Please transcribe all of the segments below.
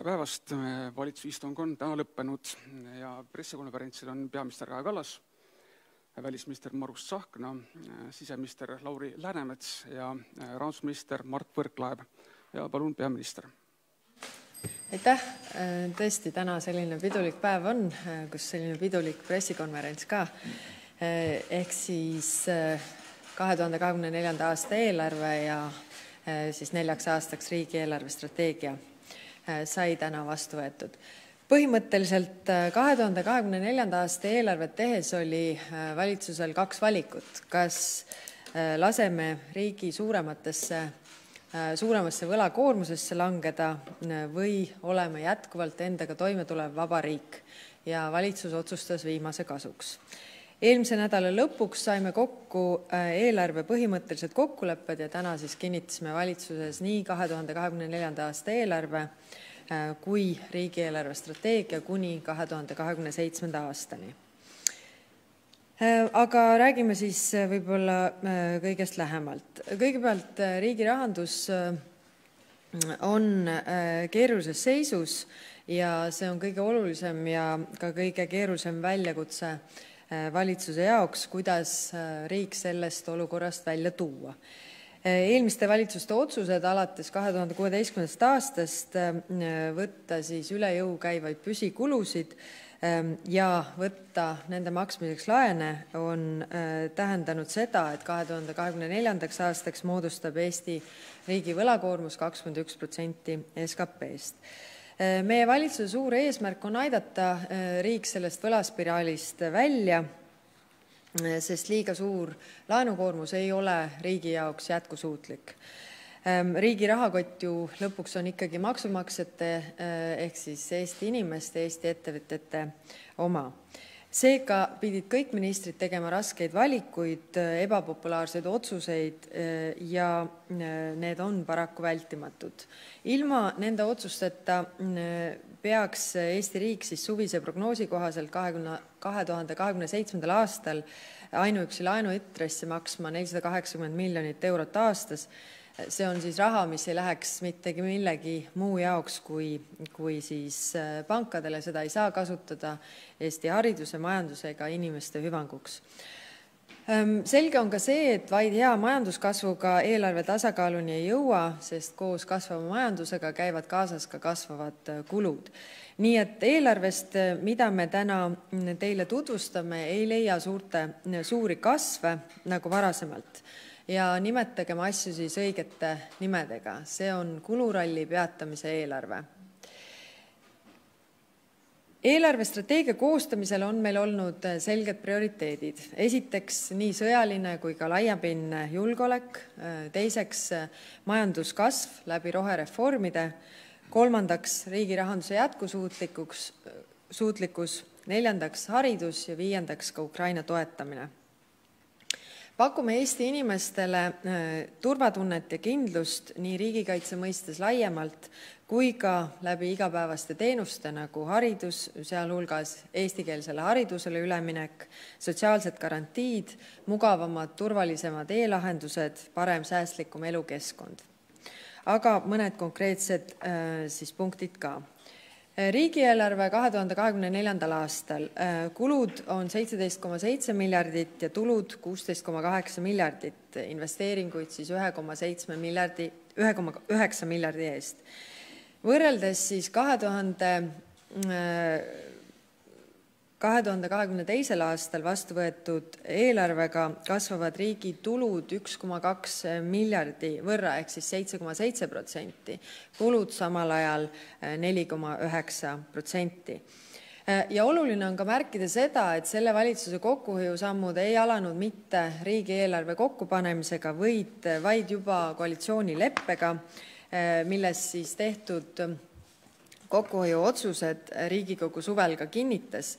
tere päevast, valitsuse istung on täna lõppenud ja pressikonverentsil on peaminister Kaja Kallas, välisminister Margus Tsahkna, siseminister Lauri Läänemets ja rahandusminister Mart Võrklaev ja palun, peaminister. aitäh, tõesti täna selline pidulik päev on, kus selline pidulik pressikonverents ka. ehk siis kahe tuhande kahekümne neljanda aasta eelarve ja siis neljaks aastaks riigi eelarvestrateegia sai täna vastu võetud. põhimõtteliselt kahe tuhande kahekümne neljanda aasta eelarvet tehes oli valitsusel kaks valikut, kas laseme riigi suuremasse võlakoormusesse langeda või oleme jätkuvalt endaga toime tulev vaba riik. Ja valitsus otsustas viimase kasuks eelmise nädala lõpuks saime kokku eelarve põhimõttelised kokkulepped ja täna kinnitasime valitsuses nii 2024. aasta eelarve kui riigi eelarvestrateegia kuni 2027. aastani. aga räägime siis võib-olla kõigest lähemalt. kõigepealt riigi rahandus on keerulises seisus ja see on kõige olulisem ja ka kõige keerulisem väljakutse valitsuse jaoks, kuidas riik sellest olukorrast välja tuua. eelmiste valitsuste otsused alates 2016. aastast võtta üle jõu käivaid püsikulusid ja võtta nende maksmiseks laene on tähendanud seda, et 2024. aastaks moodustab Eesti riigi võlakoormus 21% SKP-st meie valitsuse suur eesmärk on aidata riik sellest võlaspiraalist välja, sest liiga suur laenukoormus ei ole riigi jaoks jätkusuutlik. riigi rahakott ju lõpuks on ikkagi maksumaksjate ehk siis Eesti inimeste, Eesti ettevõtjate oma seega pidid kõik ministrid tegema raskeid valikuid, ebapopulaarseid otsuseid ja need on paraku vältimatud. ilma nende otsusteta peaks Eesti riik suvise prognoosi kohaselt 2027. aastal ainuüksi laenuintresse maksma 480 miljonit eurot aastas see on siis raha, mis ei läheks mittegi millegi muu jaoks kui, siis pankadele, seda ei saa kasutada Eesti hariduse, majanduse ega inimeste hüvanguks. selge on ka see, et vaid hea majanduskasvuga eelarve tasakaaluni ei jõua, sest koos kasvava majandusega käivad kaasas ka kasvavad kulud. nii et eelarvest, mida me täna teile tutvustame, ei leia suuri kasve nagu varasemalt ja nimetagem asju õigete nimedega, see on kuluralli peatamise eelarve. eelarvestrateegia koostamisel on meil olnud selged prioriteedid. esiteks nii sõjaline kui ka laiapindne julgeolek, teiseks majanduskasv läbi rohereformide, kolmandaks riigi rahanduse jätkusuutlikuks, suutlikkus, neljandaks haridus. Ja viiendaks ka Ukraina toetamine pakume Eesti inimestele turvatunnet ja kindlust nii riigikaitse mõistes laiemalt kui ka läbi igapäevaste teenuste nagu haridus, sealhulgas eestikeelsele haridusele üleminek, sotsiaalsed garantiid, mugavamad, turvalisemad e-lahendused, parem, säästlikum elukeskkond. aga mõned konkreetsed siis punktid ka riigieelarve 2024. aastal kulud on 17,7 miljardit ja tulud 16,8 miljardit, investeeringuid siis 1,7 miljardi, 1,9 miljardi eest. võrreldes siis 2000 2022. aastal vastu võetud eelarvega kasvavad riigi tulud 1,2 miljardi võrra ehk siis 7,7 protsenti, kulud samal ajal 4,9 protsenti. ja oluline on ka märkida seda, et selle valitsuse kokkuhoiusammud ei alanud mitte riigieelarve kokkupanemisega, vaid, juba koalitsioonileppega, milles siis tehtud kokkuhoiuotsused Riigikogu suvel ka kinnitas.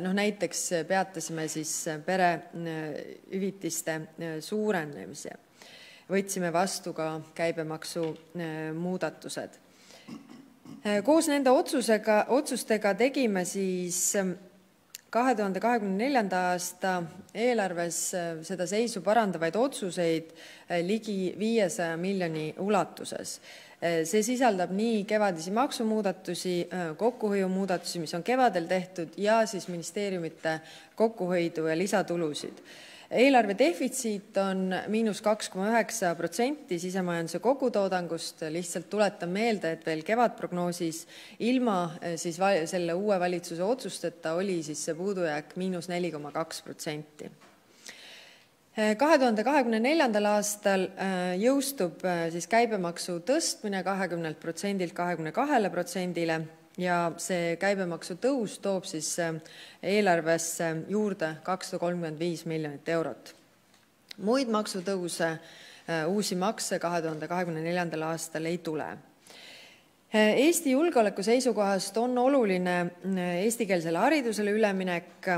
noh näiteks peatasime siis perehüvitiste suurenemise, võtsime vastu ka käibemaksu muudatused. koos nende otsustega tegime siis 2024. aasta eelarves seda seisu parandavaid otsuseid ligi 500 miljoni ulatuses. See sisaldab nii kevadisi maksumuudatusi, äh, kokkuhoiumuudatusi, mis on kevadel tehtud, ja ministeeriumide kokkuhoidu ja lisatulusid. Eelarve defitsiit on –2,9% sisemajanduse kogutoodangust. Lihtsalt tuletan meelde, et veel kevadprognoosis ilma äh, selle uue valitsuse otsusteta oli see puudujääk –4,2%. 2024. Eh, aastal eh, jõustub siis käibemaksu tõstmine kahekümnelt protsendilt kahekümne kahele protsendile ja see käibemaksu tõus toob äh, eelarvesse juurde 235 miljonit eurot. muid maksutõuse, äh, uusi makse 2024. aastal ei tule. Äh, Eesti julgeoleku seisukohast on oluline eestikeelsele haridusele üleminek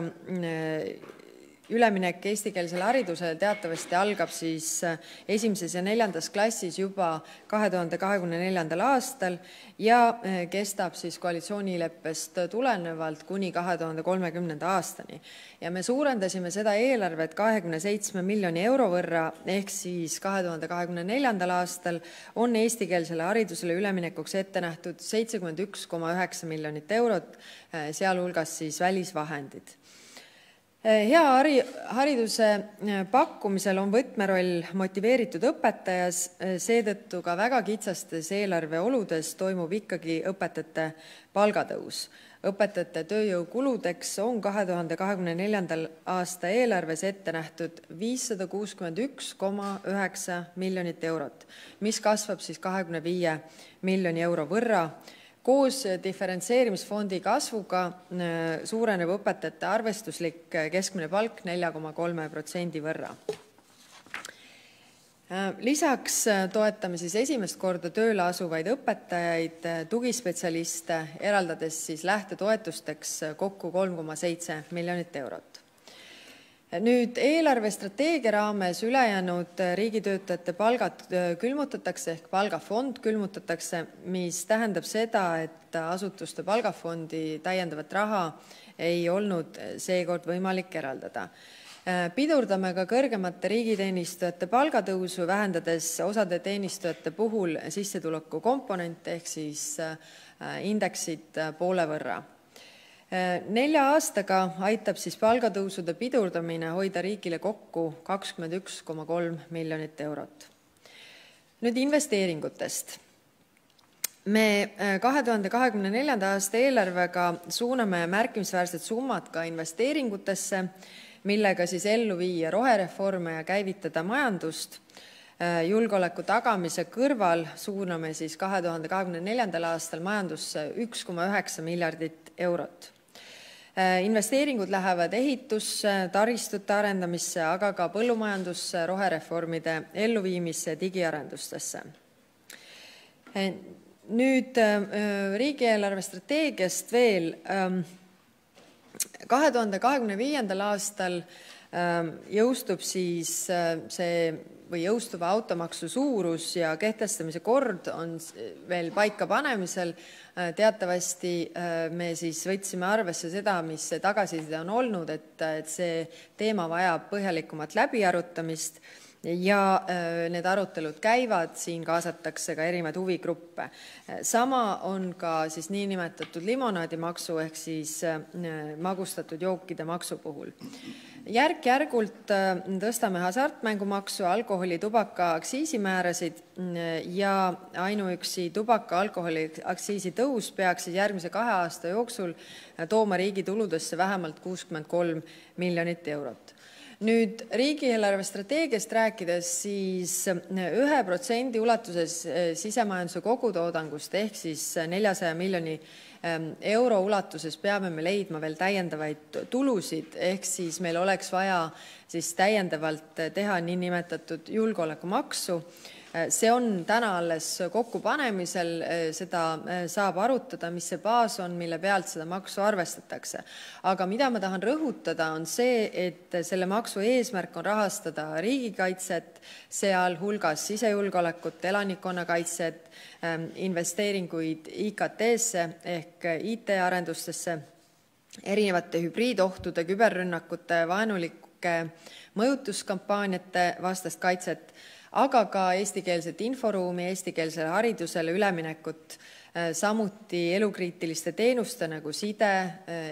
üleminek eestikeelsele haridusele teatavasti algab äh, esimeses ja neljandas klassis juba 2024. aastal ja äh, kestab koalitsioonileppest tulenevalt kuni 2030. aastani. ja me suurendasime seda eelarvet 27 miljoni euro võrra ehk siis 2024. aastal on eestikeelsele haridusele üleminekuks ette nähtud 71,9 miljonit eurot, äh, sealhulgas siis välisvahendid hea hari, hariduse eh, pakkumisel on võtmeroll motiveeritud õpetajas, eh, seetõttu ka väga kitsastes eelarveoludes toimub ikkagi õpetajate palgatõus. õpetajate tööjõukuludeks on kahe tuhande kahekümne neljandal aasta eelarves ette nähtud viissada kuuskümmend üks koma üheksa miljonit eurot, mis kasvab siis kahekümne viie miljoni euro võrra Koos diferentseerimisfondi kasvuga äh, suureneb õpetajate arvestuslik äh, keskmine palk 4,3% võrra. Äh, lisaks toetame esimest korda tööle asuvaid õpetajaid, tugispetsialiste, eraldades lähtetoetusteks kokku 3,7 miljonit eurot eelarvestrateegia raames ülejäänud äh, riigitöötajate palgad äh, külmutatakse ehk palgafond külmutatakse, mis tähendab seda, et asutuste palgafondi täiendavat raha ei olnud äh, seekord võimalik eraldada. pidurdame ka kõrgemate riigiteenistujate palgatõusu, vähendades osade teenistujate puhul sissetulekukomponente ehk indeksit poole võrra Nelja aastaga aitab palgatõusude pidurdamine hoida riigile kokku kakskümmend üks koma kolm miljonit eurot. nüüd investeeringutest. me äh, kahe tuhande kahekümne neljanda aasta eelarvega suuname märkimisväärsed summad ka investeeringutesse, millega ellu viia rohereforme ja käivitada majandust äh, julgeoleku tagamise kõrval suuname siis kahe tuhande kahekümne neljandal aastal majandusse üks koma üheksa miljardit eurot Äh, investeeringud lähevad ehitusse, taristute arendamisse, aga ka põllumajandusse, rohereformide elluviimisse, digiarendustesse. Äh, nüüd äh, riigi eelarvestrateegiast veel. Ähm, kahe tuhande kahekümne viiendal aastal ähm, jõustub see või jõustuva automaksu suurus ja kehtestamise kord on veel paikapanemisel. Äh, teatavasti äh, me võtsime arvesse seda, mis tagasiside on olnud, et, et see teema vajab põhjalikumat läbiarutamist ja äh, need arutelud käivad, siin kaasatakse ka erinevaid huvigruppe. sama on ka siis niinimetatud limonaadimaksu ehk siis magustatud jookide maksu puhul järk-järgult äh, tõstame hasartmängumaksu, alkoholi, mm, ja ainuüksi tubaka, alkoholi aktsiisi tõus peaks järgmise kahe aasta jooksul äh, tooma riigi tuludesse vähemalt kuuskümmend kolm miljonit eurot nüüd riigieelarve strateegiast rääkides, siis äh, ühe protsendi ulatuses sisemajanduse kogutoodangust ehk siis neljasaja miljoni Ehm, euro ulatuses peame me leidma veel täiendavaid tulusid, ehk meil oleks vaja siis täiendavalt teha niinimetatud julgeolekumaksu see on täna alles kokkupanemisel, seda eh, saab arutada, mis see baas on, mille pealt seda maksu arvestatakse. aga mida ma tahan rõhutada, on see, et selle maksu eesmärk on rahastada riigikaitset, sealhulgas sisejulgeolekut, elanikkonnakaitset, ehm, investeeringuid IKT-sse ehk IT-arendustesse erinevate hübriidohtude, küberrünnakute, vaenulike mõjutuskampaaniate vastast kaitset, aga ka eestikeelset inforuumi, eestikeelsele haridusele üleminekut, samuti elukriitiliste teenuste nagu side,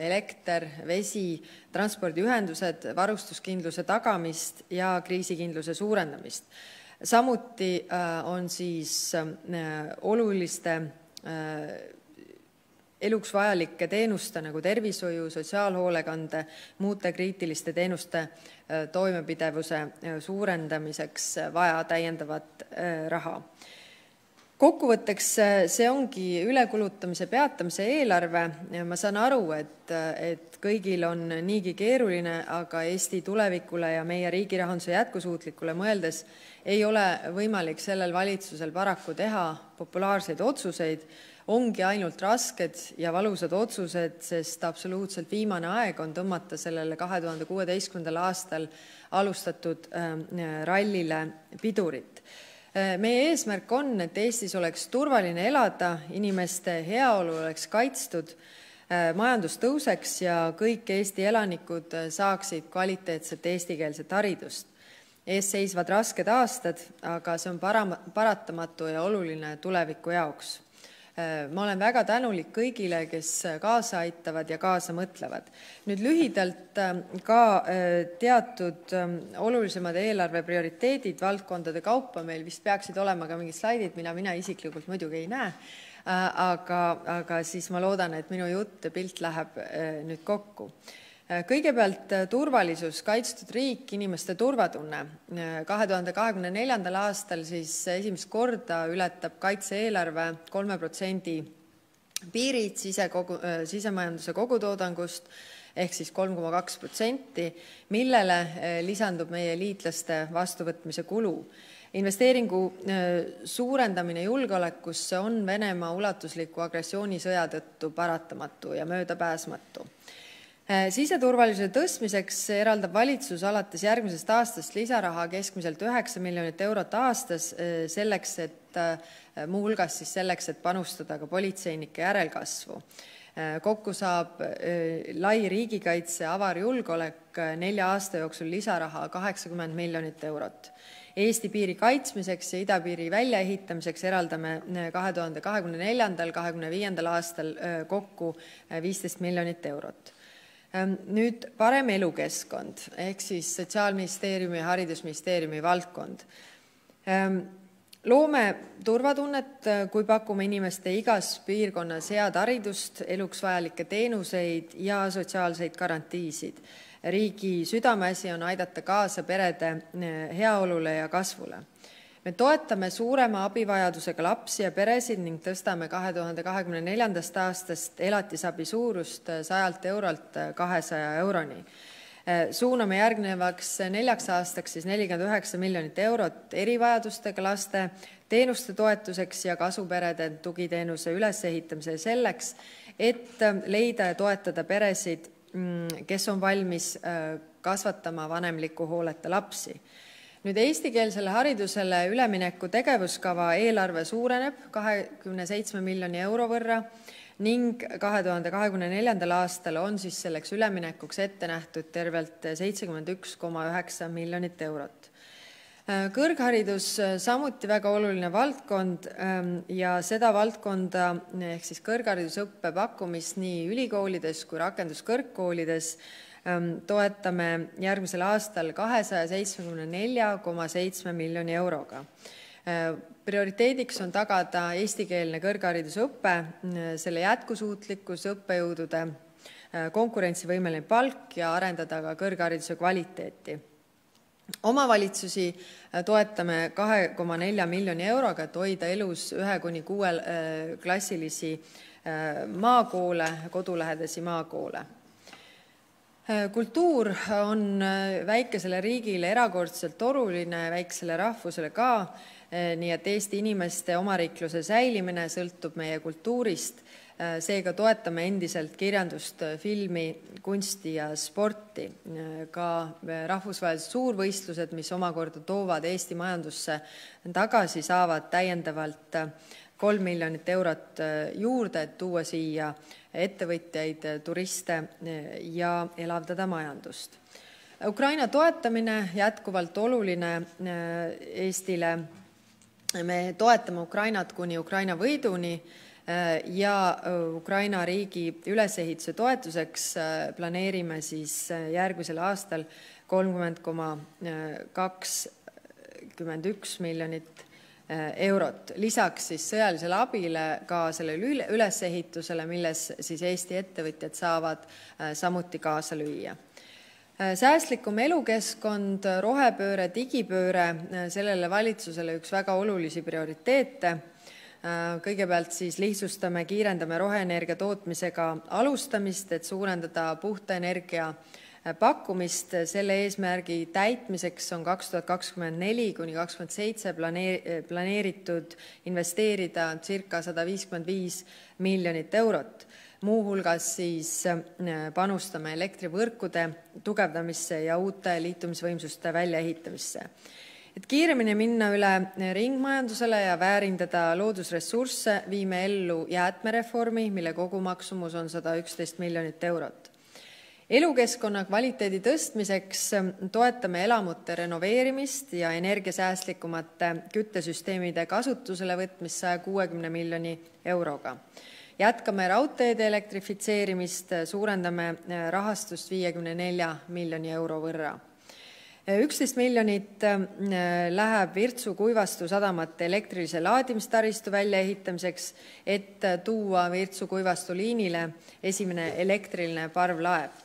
elekter, vesi, transpordiühendused, varustuskindluse tagamist ja kriisikindluse suurendamist. samuti on siis oluliste eluks vajalike teenuste nagu tervishoiu, sotsiaalhoolekande, muude kriitiliste teenuste toimepidevuse suurendamiseks vaja täiendavat raha. kokkuvõtteks, see ongi ülekulutamise peatamise eelarve. ma saan aru, et, kõigil on niigi keeruline, aga Eesti tulevikule ja meie riigi rahanduse jätkusuutlikule mõeldes ei ole võimalik sellel valitsusel paraku teha populaarseid otsuseid ongi ainult rasked ja valusad otsused, sest absoluutselt viimane aeg on tõmmata sellele 2016. aastal alustatud ähm, rallile pidurit. Äh, meie eesmärk on, et Eestis oleks turvaline elada, inimeste heaolu oleks kaitstud, äh, majandus tõuseks ja kõik Eesti elanikud äh, saaksid kvaliteetset eestikeelset haridust. ees seisvad rasked aastad, aga see on para-, paratamatu ja oluline tuleviku jaoks Äh, ma olen väga tänulik kõigile, kes kaasa aitavad ja kaasa mõtlevad. lühidalt ähm, ka äh, teatud ähm, olulisemad eelarve prioriteedid valdkondade kaupa, meil vist peaksid olema ka mingid slaidid, mida mina isiklikult muidugi ei näe, äh, aga, ma loodan, et minu jutt ja pilt läheb nüüd kokku kõigepealt turvalisus, kaitstud riik, inimeste turvatunne. kahe tuhande kahekümne neljandal aastal esimest korda ületab kaitse-eelarve kolme protsendi piirid sisekogu, sisemajanduse kogutoodangust ehk siis kolm koma kaks protsenti, millele lisandub meie liitlaste vastuvõtmise kulu. investeeringu suurendamine julgeolekusse on Venemaa ulatusliku agressioonisõja tõttu paratamatu ja möödapääsmatu Äh, siseturvalisuse tõstmiseks eraldab valitsus alates järgmisest aastast lisaraha keskmiselt üheksa miljonit eurot aastas äh, äh, muuhulgas siis selleks, et panustada politseinike järelkasvu. kokku saab lai riigikaitse, avar julgeolek nelja aasta jooksul lisaraha kaheksakümmend miljonit eurot. Eesti piiri kaitsmiseks ja idapiiri väljaehitamiseks eraldame kahe tuhande kahekümne neljandal, kahekümne viiendal aastal kokku viisteist miljonit eurot nüüd parem elukeskkond ehk siis Sotsiaalministeeriumi ja Haridusministeeriumi valdkond. Ehm, loome turvatunnet, kui pakume inimeste igas piirkonnas head haridust, eluks vajalikke teenuseid ja sotsiaalseid garantiisid. riigi südameasi on aidata kaasa perede eh, heaolule ja kasvule me toetame suurema abivajadusega lapsi ja peresid ning tõstame 2024. aastast elatisabi suurust 100 eurolt 200 euroni. suuname järgnevaks neljaks aastaks siis 49 miljonit eurot erivajadustega laste teenuste toetuseks ja kasuperede tugiteenuse ülesehitamise selleks, et leida ja toetada peresid, mm, kes on valmis äh, kasvatama vanemliku hooleta lapsi eestikeelsele haridusele ülemineku tegevuskava eelarve suureneb kahekümne seitsme miljoni euro võrra ning kahe tuhande kahekümne neljandal aastal on selleks üleminekuks ette nähtud tervelt seitsekümmend üks koma üheksa miljonit eurot. kõrgharidus samuti väga oluline valdkond ähm, ja seda valdkonda ehk kõrgharidusõppe pakkumist nii ülikoolides kui rakenduskõrgkoolides toetame järgmisel aastal 274,7 miljoni euroga. Ehm, prioriteediks on tagada eestikeelne kõrgharidusõpe, selle jätkusuutlikkus, õppejõudude konkurentsivõimeline palk ja arendada ka kõrghariduse kvaliteeti. omavalitsusi toetame 2,4 miljoni euroga, et hoida elus ühe kuni kuue klassilisi maakoole, kodulähedasi maakoole kultuur on äh, väikesele riigile erakordselt oluline, väikesele rahvusele ka, äh, nii et Eesti inimeste omariikluse säilimine sõltub meie kultuurist. seega toetame endiselt kirjandust, filmi, kunsti ja sporti. ka rahvusvahelised suurvõistlused, mis omakorda toovad Eesti majandusse tagasi, saavad täiendavalt kolm miljonit eurot juurde, et tuua siia ettevõtjaid, turiste ja elavdada majandust. Ukraina toetamine jätkuvalt oluline Eestile. me toetame Ukrainat kuni Ukraina võiduni ja Ukraina riigi ülesehituse toetuseks planeerime järgmisel aastal kolmkümmend koma kakskümmend üks miljonit eurot. lisaks sõjalisele abile ka sellele ülesehitusele, milles Eesti ettevõtjad saavad samuti kaasa lüüa. säästlikum elukeskkond, rohepööre, digipööre, sellele valitsusele üks väga olulisi prioriteete. kõigepealt siis lihtsustame, kiirendame roheenergia tootmisega alustamist, et suurendada puhta energia pakkumist. Selle eesmärgi täitmiseks on 2024 kuni 2027 planeeritud investeerida circa 155 miljonit eurot. Muuhulgas siis panustame elektrivõrkude tugevdamisse ja uute liitumisvõimsuste väljaehitamisse. Et kiiremini minna üle ringmajandusele ja väärindada loodusressursse, viime ellu jäätmereformi, mille kogumaksumus on 111 miljonit eurot elukeskkonna kvaliteedi tõstmiseks toetame elamute renoveerimist ja energiasäästlikumate küttesüsteemide kasutusele võtmist 160 miljoni euroga. jätkame raudteede elektrifitseerimist, suurendame rahastust 54 miljoni euro võrra. 11 miljonit läheb Virtsu-Kuivastu sadamate elektrilise laadimistaristu väljaehitamiseks, et tuua Virtsu-Kuivastu liinile esimene elektriline parvlaev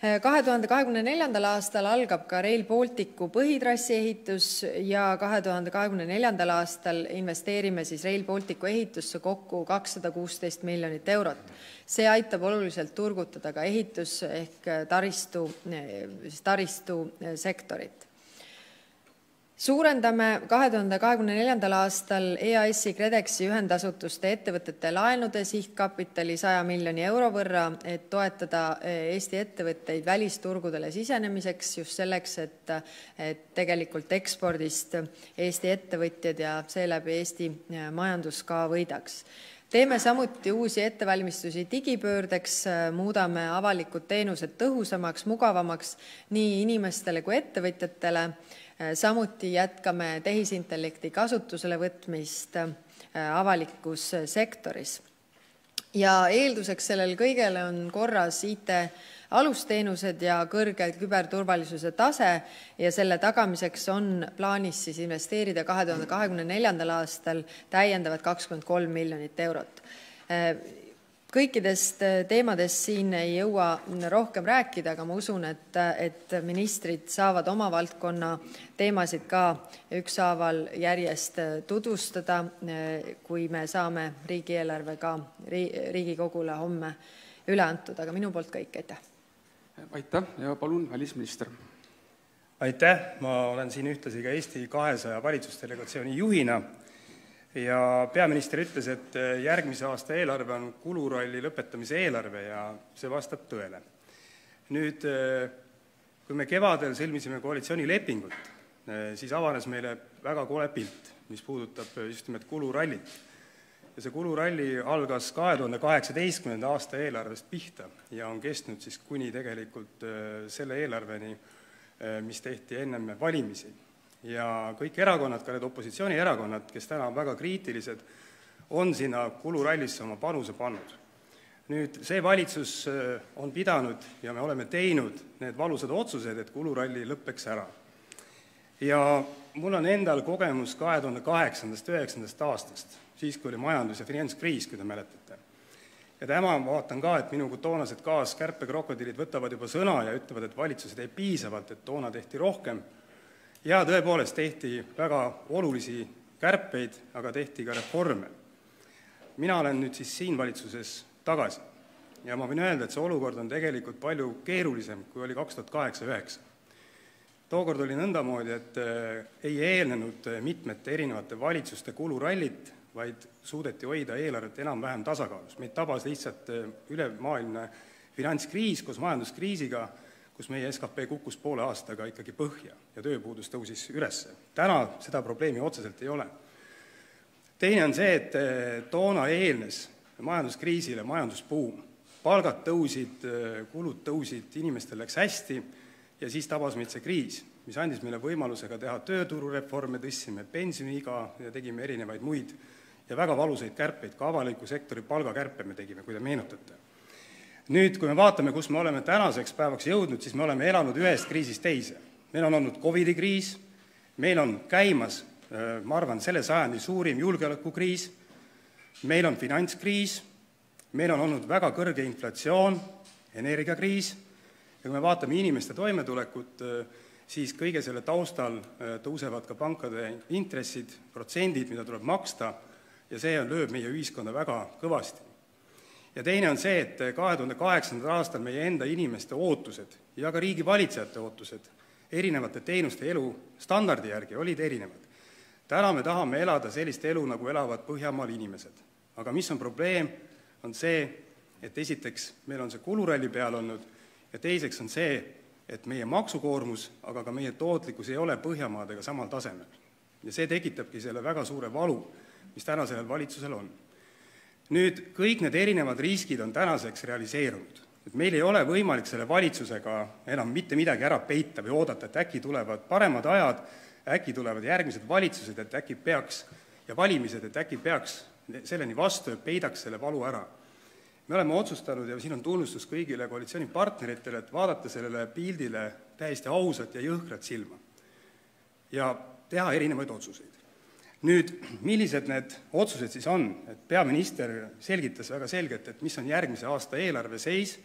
2024. aastal algab ka Rail Balticu põhitrassi ehitus ja 2024. aastal investeerime Rail Balticu ehitusse kokku 216 miljonit eurot. see aitab oluliselt turgutada ka ehitus ehk taristu, taristusektorit suurendame 2024. aastal EAS-i, KredExi ühendasutuste ettevõtete laenude sihtkapitali 100 miljoni euro võrra, et toetada Eesti ettevõtteid välisturgudele sisenemiseks just selleks, et, ekspordist Eesti ettevõtjad ja seeläbi Eesti majandus ka võidaks teeme samuti uusi ettevalmistusi digipöördeks, muudame avalikud teenused tõhusamaks, mugavamaks nii inimestele kui ettevõtjatele samuti jätkame tehisintellekti kasutusele võtmist äh, avalikus sektoris. eelduseks sellele kõigele on korras IT alusteenused ja kõrge küberturvalisuse tase selle tagamiseks on plaanis investeerida 2024. aastal täiendavalt 23 miljonit eurot äh, kõikidest äh, teemadest siin ei jõua rohkem rääkida, aga ma usun, et, et ministrid saavad oma valdkonna teemasid ka ükshaaval järjest äh, tutvustada, äh, kui me saame riigieelarve ka Riigikogule homme üle antud, aga minu poolt kõik, aitäh! aitäh ja palun, välisminister! aitäh, ma olen siin ühtlasi ka Eesti 200 valitsusdelegatsiooni juhina ja peaminister ütles, et äh, järgmise aasta eelarve on kuluralli lõpetamise eelarve ja see vastab tõele. nüüd, äh, kui me kevadel sõlmisime koalitsioonilepingut, äh, siis avanes meile väga kole pilt, mis puudutab just nimelt kulurallit. ja see kuluralli algas kahe tuhande kaheksateistkümnenda aasta eelarvest pihta ja on kestnud siis kuni tegelikult selle eelarveni, mis tehti ennem valimisi ja kõik erakonnad, ka need opositsioonierakonnad, kes täna on väga kriitilised, on sinna kulurallisse oma panuse pannud. nüüd see valitsus äh, on pidanud ja me oleme teinud need valusad otsused, et kuluralli lõpeks ära. ja mul on endal kogemus kahe tuhande kaheksandast, üheksandast aastast, siis, kui oli majandus- ja finantskriis, kui te mäletate. ja täna ma vaatan ka, et minu toonased kaaskärpekrokodillid võtavad juba sõna ja ütlevad, et valitsus ei piisavalt, et toona tehti rohkem ja tõepoolest tehti väga olulisi kärpeid, aga tehti ka reforme. mina olen nüüd siis siin valitsuses tagasi ja ma võin öelda, et see olukord on tegelikult palju keerulisem, kui oli kaks tuhat kaheksa-üheksa. tookord oli nõndamoodi, et äh, ei eelnenud äh, mitmete erinevate valitsuste kulurallit, vaid suudeti hoida eelarvet enam-vähem tasakaalus. meid tabas lihtsalt äh, ülemaailmne finantskriis koos majanduskriisiga kus meie skp kukkus poole aastaga ikkagi põhja ja tööpuudus tõusis üles. täna seda probleemi otseselt ei ole. teine on see, et toona eelnes majanduskriisile majandusbuum. palgad tõusid, kulud tõusid, inimestel läks hästi ja siis tabas meid see kriis, mis andis meile võimaluse ka teha tööturureforme, tõstsime pensioniiga ja tegime erinevaid muid ja väga valusaid kärpeid, ka avaliku sektori palgakärpe me tegime, kui te meenutate. Nüüd, kui me vaatame, kus me oleme tänaseks päevaks jõudnud, siis me oleme elanud ühest kriisist teise. meil on olnud Covidi kriis, meil on käimas, ma arvan, selle sajandi suurim julgeolekukriis, meil on finantskriis, meil on olnud väga kõrge inflatsioon, energiakriis ja kui me vaatame inimeste toimetulekut, siis kõige selle taustal tõusevad ka pankade intressid, protsendid, mida tuleb maksta ja see lööb meie ühiskonda väga kõvasti. Ja teine on see, et kahe tuhande kaheksandal aastal meie enda inimeste ootused ja ka riigivalitsejate ootused erinevate teenuste elustandardi järgi olid erinevad. täna me tahame elada sellist elu, nagu elavad Põhjamaal inimesed. aga mis on probleem, on see, et esiteks meil on see kuluralli peal olnud ja teiseks on see, et meie maksukoormus, aga ka meie tootlikkus ei ole Põhjamaadega samal tasemel. ja see tekitabki selle väga suure valu mis täna sellel valitsusel on. Nüüd kõik need erinevad riskid on tänaseks realiseerunud, et meil ei ole võimalik selle valitsusega enam mitte midagi ära peita või oodata, et äkki tulevad paremad ajad, äkki tulevad järgmised valitsused, et äkki peaks, ja valimised, et äkki peaks selleni vastu ja peidaks selle valu ära. me oleme otsustanud ja siin on tunnustus kõigile koalitsioonipartneritele, et vaadata sellele pildile täiesti ausalt ja jõhkralt silma. Ja teha erinevaid otsuseid nüüd, millised need otsused siis on, et peaminister selgitas väga selgelt, et mis on järgmise aasta eelarve seis,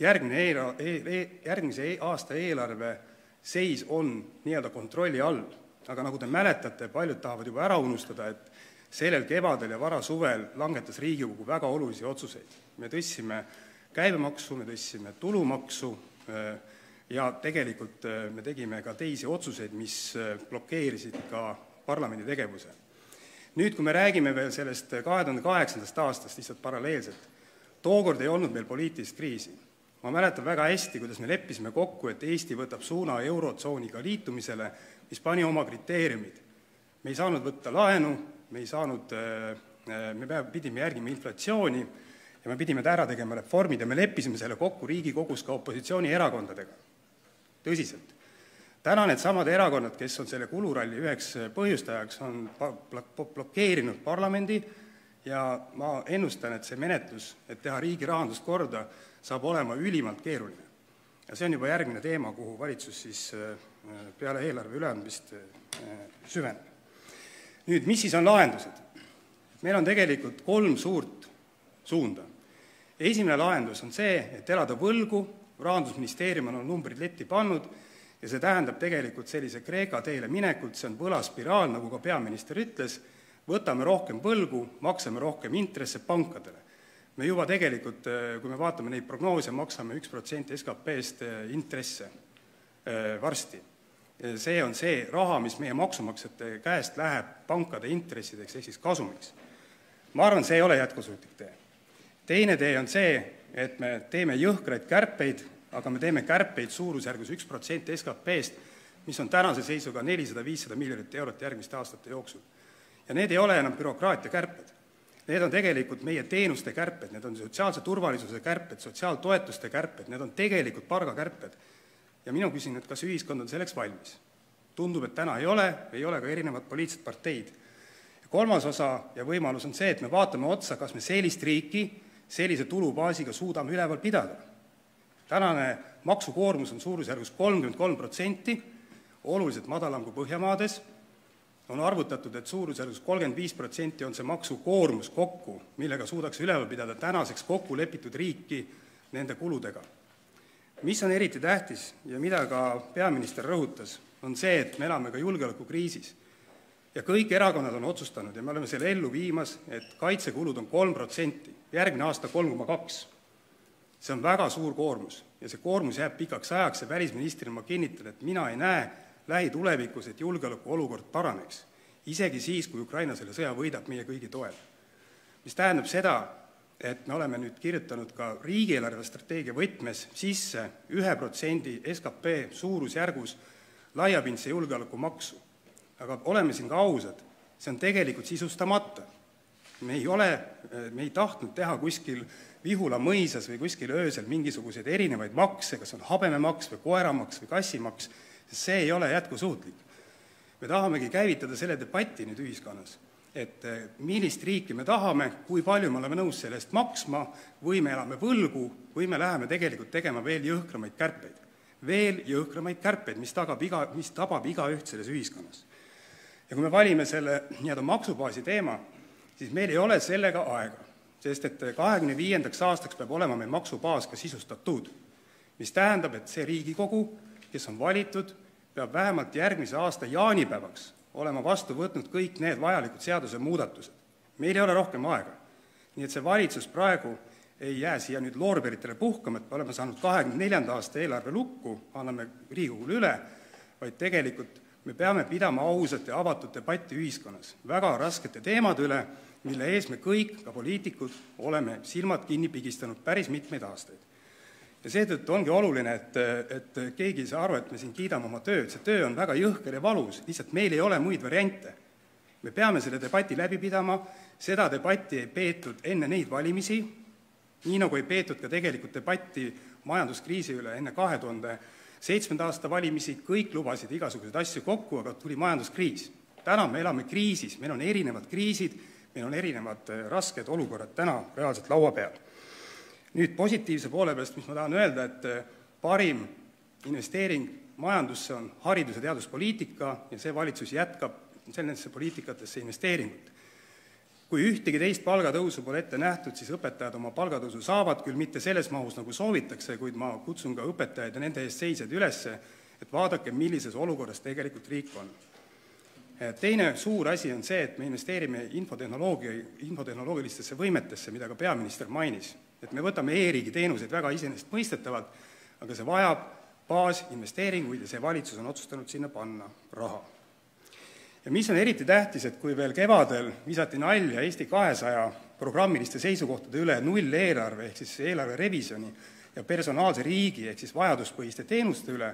järgmine eela- e,, e, järgmise e, aasta eelarve seis on nii-öelda kontrolli all, aga nagu te mäletate, paljud tahavad juba ära unustada, et sellel kevadel ja varasuvel langetas Riigikogu väga olulisi otsuseid. me tõstsime käibemaksu, me tõstsime tulumaksu ja tegelikult me tegime ka teisi otsuseid, mis blokeerisid ka parlamendi tegevuse. nüüd, kui me räägime veel sellest kahe tuhande kaheksandast aastast lihtsalt paralleelselt, tookord ei olnud meil poliitilist kriisi. ma mäletan väga hästi, kuidas me leppisime kokku, et Eesti võtab suuna Eurotsooniga liitumisele, mis pani oma kriteeriumid. me ei saanud võtta laenu, me ei saanud, me pea-, pidime järgima inflatsiooni ja me pidime ära tegema reformid ja me leppisime selle kokku Riigikogus ka opositsioonierakondadega, tõsiselt täna needsamad erakonnad, kes on selle kuluralli üheks põhjustajaks, on blokeerinud parlamendi ja ma ennustan, et see menetlus, et teha riigi rahandust korda, saab olema ülimalt keeruline. ja see on juba järgmine teema, kuhu valitsus siis äh, peale eelarve üleandmist äh, süveneb. nüüd, mis siis on lahendused? meil on tegelikult kolm suurt suunda. esimene lahendus on see, et elada võlgu, rahandusministeerium on numbrid letti pannud ja see tähendab tegelikult sellise Kreeka teele minekut, see on võlaspiraal, nagu ka peaminister ütles, võtame rohkem võlgu, maksame rohkem intresse pankadele. me juba tegelikult, kui me vaatame neid prognoose, maksame üks protsent SKP-st eh, intresse eh, varsti. see on see raha, mis meie maksumaksjate käest läheb pankade intressideks ehk siis kasumiks. ma arvan, see ei ole jätkusuutlik tee. teine tee on see, et me teeme jõhkraid kärpeid aga me teeme kärpeid suurusjärgus üks protsent SKP-st, mis on tänase seisuga nelisada, viissada miljonit eurot järgmiste aastate jooksul. ja need ei ole enam bürokraatiakärped. Need on tegelikult meie teenuste kärped, need on sotsiaalse turvalisuse kärped, sotsiaaltoetuste kärped, need on tegelikult palgakärped. ja mina küsin, et kas ühiskond on selleks valmis? tundub, et täna ei ole, ei ole ka erinevad poliitilised parteid. kolmas osa ja võimalus on see, et me vaatame otsa, kas me sellist riiki sellise tulubaasiga suudame üleval pidada tänane maksukoormus on suurusjärgus kolmkümmend kolm protsenti, oluliselt madalam kui Põhjamaades, on arvutatud, et suurusjärgus kolmkümmend viis protsenti on see maksukoormus kokku, millega suudaks üleval pidada tänaseks kokku lepitud riiki nende kuludega. mis on eriti tähtis ja mida ka peaminister rõhutas, on see, et me elame ka julgeolekukriisis. ja kõik erakonnad on otsustanud ja me oleme selle ellu viimas, et kaitsekulud on kolm protsenti, järgmine aasta kolm koma kaks see on väga suur koormus ja see koormus jääb pikaks ajaks ja välisministrina ma kinnitan, et mina ei näe lähitulevikus, et julgeolekuolukord paraneks. isegi siis, kui Ukraina selle sõja võidab meie kõigi toel. mis tähendab seda, et me oleme nüüd kirjutanud ka riigieelarve strateegia võtmes sisse ühe protsendi SKP suurusjärgus laiapindse julgeoleku maksu. aga oleme siin ka ausad, see on tegelikult sisustamata. me ei ole, me ei tahtnud teha kuskil Vihula mõisas või kuskil öösel mingisuguseid erinevaid makse, kas on habememaks või koeramaks või kassimaks, sest see ei ole jätkusuutlik. me tahamegi käivitada selle debati nüüd ühiskonnas, et eh, millist riiki me tahame, kui palju me oleme nõus selle eest maksma, või me elame võlgu, või me läheme tegelikult tegema veel jõhkramaid kärpeid. veel jõhkramaid kärpeid, mis tagab iga, mis tabab igaüht selles ühiskonnas. ja kui me valime selle nii-öelda maksubaasi teema, siis meil ei ole sellega aega sest et kahekümne viiendaks aastaks peab olema meil maksubaas ka sisustatud, mis tähendab, et see Riigikogu, kes on valitud, peab vähemalt järgmise aasta jaanipäevaks olema vastu võtnud kõik need vajalikud seadusemuudatused. meil ei ole rohkem aega. nii et see valitsus praegu ei jää siia nüüd loorberitele puhkama, et me oleme saanud kahekümne neljanda aasta eelarve lukku, anname Riigikogule üle, vaid tegelikult me peame pidama ausat ja avatud debatti ühiskonnas väga raskete teemade üle mille ees me kõik, ka poliitikud, oleme silmad kinni pigistanud päris mitmeid aastaid. ja seetõttu ongi oluline, et, et keegi ei saa aru, et me siin kiidame oma tööd, see töö on väga jõhker ja valus, lihtsalt meil ei ole muid variante. me peame selle debati läbi pidama, seda debatti ei peetud enne neid valimisi, nii nagu ei peetud ka tegelikult debatti majanduskriisi üle enne kahe tuhande seitsmenda aasta valimisi, kõik lubasid igasuguseid asju kokku, aga tuli majanduskriis. täna me elame kriisis, meil on erinevad kriisid meil on erinevad äh, rasked olukorrad täna reaalselt laua peal. nüüd positiivse poole pealt, mis ma tahan öelda, et äh, parim investeering majandusse on haridus- ja teaduspoliitika ja see valitsus jätkab sellesse poliitikatesse investeeringut. kui ühtegi teist palgatõusu pole ette nähtud, siis õpetajad oma palgatõusu saavad, küll mitte selles mahus, nagu soovitakse, kuid ma kutsun ka õpetajaid ja nende eest seisjaid üles, et vaadake, millises olukorras tegelikult riik on teine suur asi on see, et me investeerime infotehnoloogia, infotehnoloogilistesse võimetesse, mida ka peaminister mainis. et me võtame e-riigi teenuseid väga iseenesestmõistetavalt, aga see vajab baasinvesteeringuid ja see valitsus on otsustanud sinna panna raha. ja mis on eriti tähtis, et kui veel kevadel visati nalja Eesti kahesaja programmiliste seisukohtade üle nulleelarve ehk siis eelarve revisjoni ja personaalse riigi ehk siis vajaduspõhiste teenuste üle,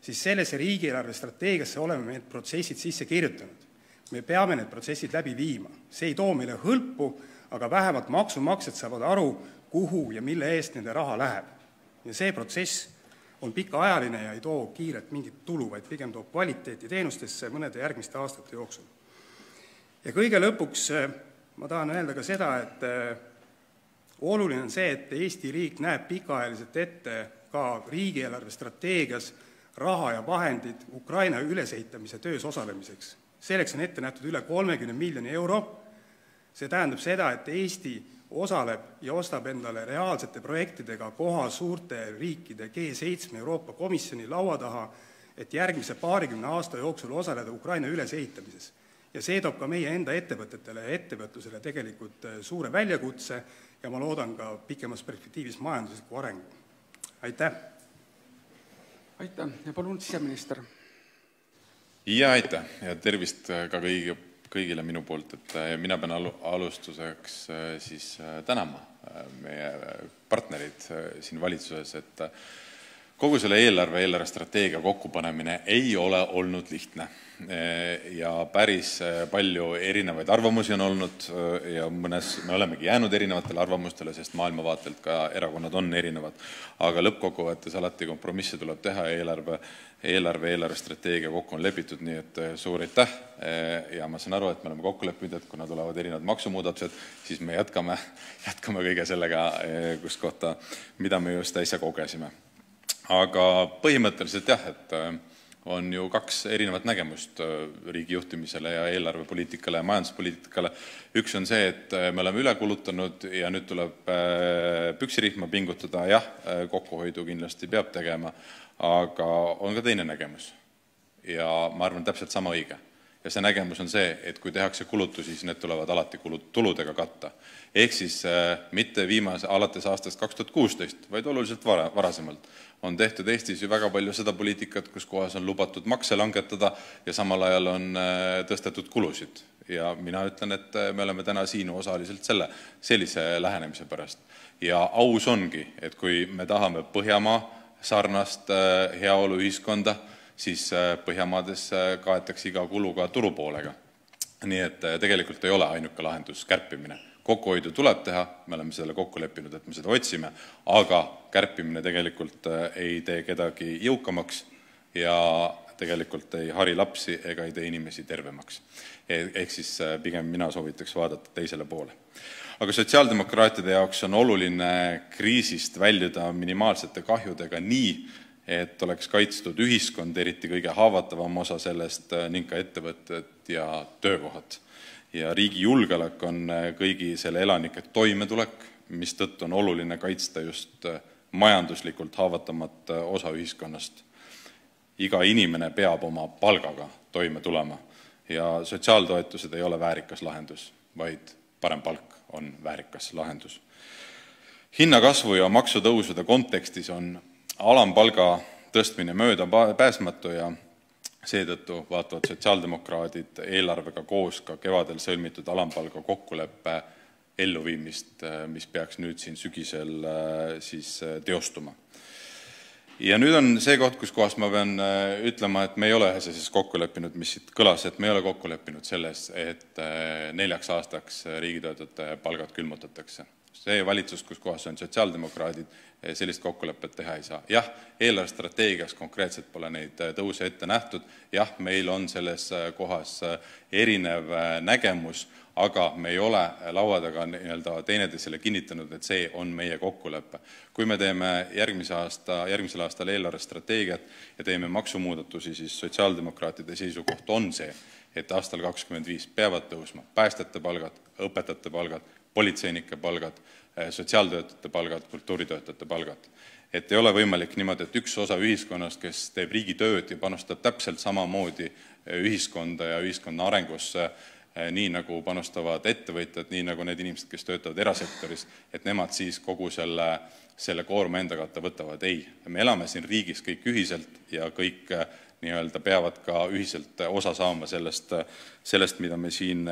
siis sellesse riigieelarve strateegiasse oleme need protsessid sisse kirjutanud. me peame need protsessid läbi viima, see ei too meile hõlpu, aga vähemalt maksumaksjad saavad aru, kuhu ja mille eest nende raha läheb. ja see protsess on pikaajaline ja ei too kiirelt mingit tulu, vaid pigem toob kvaliteeti teenustesse mõnede järgmiste aastate jooksul. ja kõige lõpuks eh, ma tahan öelda ka seda, et eh, oluline on see, et Eesti riik näeb pikaajaliselt ette ka riigieelarve strateegias raha ja vahendid Ukraina ülesehitamise töös osalemiseks. selleks on ette nähtud üle kolmekümne miljoni euro, see tähendab seda, et Eesti osaleb ja ostab endale reaalsete projektidega koha suurte riikide G7 Euroopa Komisjoni laua taha, et järgmise paarikümne aasta jooksul osaleda Ukraina ülesehitamises. ja see toob ka meie enda ettevõtetele ja ettevõtlusele tegelikult äh, suure väljakutse ja ma loodan ka pikemas perspektiivis majandusliku arengu. aitäh! Aitäh ja palun siseminister. ja aitäh ja tervist ka kõigi, kõigile minu poolt, et äh, mina pean alu-, alustuseks äh, siis äh, tänama meie partnerid siin valitsuses, et kogu selle eelarve, eelarvestrateegia kokkupanemine ei ole olnud lihtne ja päris palju erinevaid arvamusi on olnud ja mõnes me olemegi jäänud erinevatele arvamustele, sest maailmavaatelt ka erakonnad on erinevad. aga lõppkokkuvõttes alati kompromisse tuleb teha ja eelarve, eelarve, eelarvestrateegia kokku on lepitud, nii et suur aitäh ja ma saan aru, et me oleme kokku leppinud, et kuna tulevad erinevad maksumuudatused, siis me jätkame, jätkame kõige sellega, kus kohta, mida me just äsja kogesime. Aga põhimõtteliselt jah, et on ju kaks erinevat nägemust äh, riigi juhtimisele ja eelarvepoliitikale ja majanduspoliitikale. üks on see, et äh, me oleme üle kulutanud ja nüüd tuleb äh, püksirihma pingutada, jah, kokkuhoidu kindlasti peab tegema, aga on ka teine nägemus. ja ma arvan, täpselt sama õige. Ja see nägemus on see, et kui tehakse kulutusi, siis need tulevad alati kulud, tuludega katta. ehk siis mitte viimase, alates aastast kaks tuhat kuusteist, vaid oluliselt vara, varasemalt on tehtud Eestis ju väga palju seda poliitikat, kus kohas on lubatud makse langetada ja samal ajal on äh, tõstetud kulusid. ja mina ütlen, et äh, me oleme täna siin osaliselt selle, sellise lähenemise pärast. ja aus ongi, et kui me tahame Põhjamaa sarnast äh, heaoluühiskonda, siis Põhjamaades kaetakse iga kulu ka turupoolega. nii et tegelikult ei ole ainuke lahendus kärpimine. kokkuhoidu tuleb teha, me oleme selle kokku leppinud, et me seda otsime, aga kärpimine tegelikult ei tee kedagi jõukamaks ja tegelikult ei hari lapsi ega ei tee inimesi tervemaks. E-, ehk siis pigem mina soovitaks vaadata teisele poole aga sotsiaaldemokraatide jaoks on oluline kriisist väljuda minimaalsete kahjudega nii, et oleks kaitstud ühiskond, eriti kõige haavatavam osa sellest, äh, ning ka ettevõtted ja töökohad. ja riigi julgeolek on äh, kõigi selle elanike toimetulek, mistõttu on oluline kaitsta just äh, majanduslikult haavatamat osa ühiskonnast. iga inimene peab oma palgaga toime tulema ja sotsiaaltoetused ei ole väärikas lahendus, vaid parem palk on väärikas lahendus. hinnakasvu ja maksutõusude kontekstis on alampalga tõstmine möödapääsmatu ja seetõttu vaatavad sotsiaaldemokraadid eelarvega koos ka kevadel sõlmitud alampalga kokkuleppe elluviimist, mis peaks nüüd siin sügisel äh, siis äh, teostuma. ja nüüd on see koht, kus kohas ma pean äh, ütlema, et me ei ole ühes asjas kokku leppinud, mis siit kõlas, et me ei ole kokku leppinud selles, et neljaks aastaks riigitöötajate palgad külmutatakse see valitsus, kus kohas on sotsiaaldemokraadid, eh, sellist kokkulepet teha ei saa. jah, eelarvestrateegias konkreetselt pole neid eh, tõuse ette nähtud, jah, meil on selles eh, kohas erinev nägemus, aga me ei ole laua taga nii-öelda teineteisele kinnitanud, et see on meie kokkulepe. kui me teeme järgmise aasta, järgmisel aastal eelarvestrateegiat ja teeme maksumuudatusi, siis sotsiaaldemokraatide seisukoht on see, et aastal kakskümmend viis peavad tõusma päästjate palgad, õpetajate palgad, politseinike palgad, eh, sotsiaaltöötajate palgad, kultuuritöötajate palgad. et ei ole võimalik niimoodi, et üks osa ühiskonnast, kes teeb riigitööd ja panustab täpselt samamoodi eh, ühiskonda ja ühiskonna arengusse, eh, nii nagu panustavad ettevõtjad, nii nagu need inimesed, kes töötavad erasektoris, et nemad siis kogu selle, selle koorma enda katta võtavad. ei, me elame siin riigis kõik ühiselt ja kõik nii-öelda peavad ka ühiselt osa saama sellest, sellest, mida me siin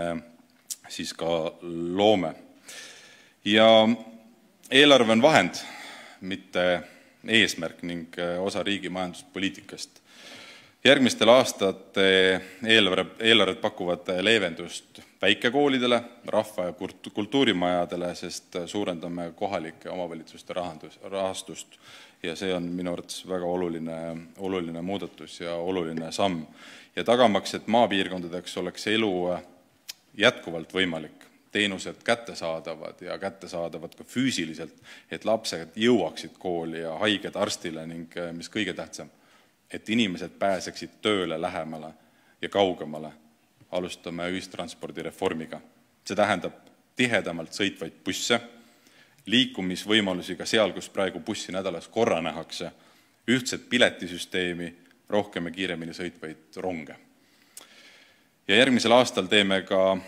siis ka loome ja eelarve on vahend, mitte eesmärk ning äh, osa riigi majanduspoliitikast. järgmistel aastate eelarve, eelarved pakuvad leevendust väikekoolidele, rahva- ja kultuurimajadele, sest suurendame kohalike omavalitsuste rahandus, rahastust ja see on minu arvates väga oluline, oluline muudatus ja oluline samm. ja tagamaks, et maapiirkondadeks oleks elu jätkuvalt võimalik, teenused kättesaadavad ja kättesaadavad ka füüsiliselt, et lapsed jõuaksid kooli ja haiged arstile ning eh, mis kõige tähtsam, et inimesed pääseksid tööle lähemale ja kaugemale. alustame ühistranspordireformiga. see tähendab tihedamalt sõitvaid busse, liikumisvõimalusi ka seal, kus praegu bussi nädalas korra nähakse, ühtset piletisüsteemi, rohkem ja kiiremini sõitvaid ronge. ja järgmisel aastal teeme ka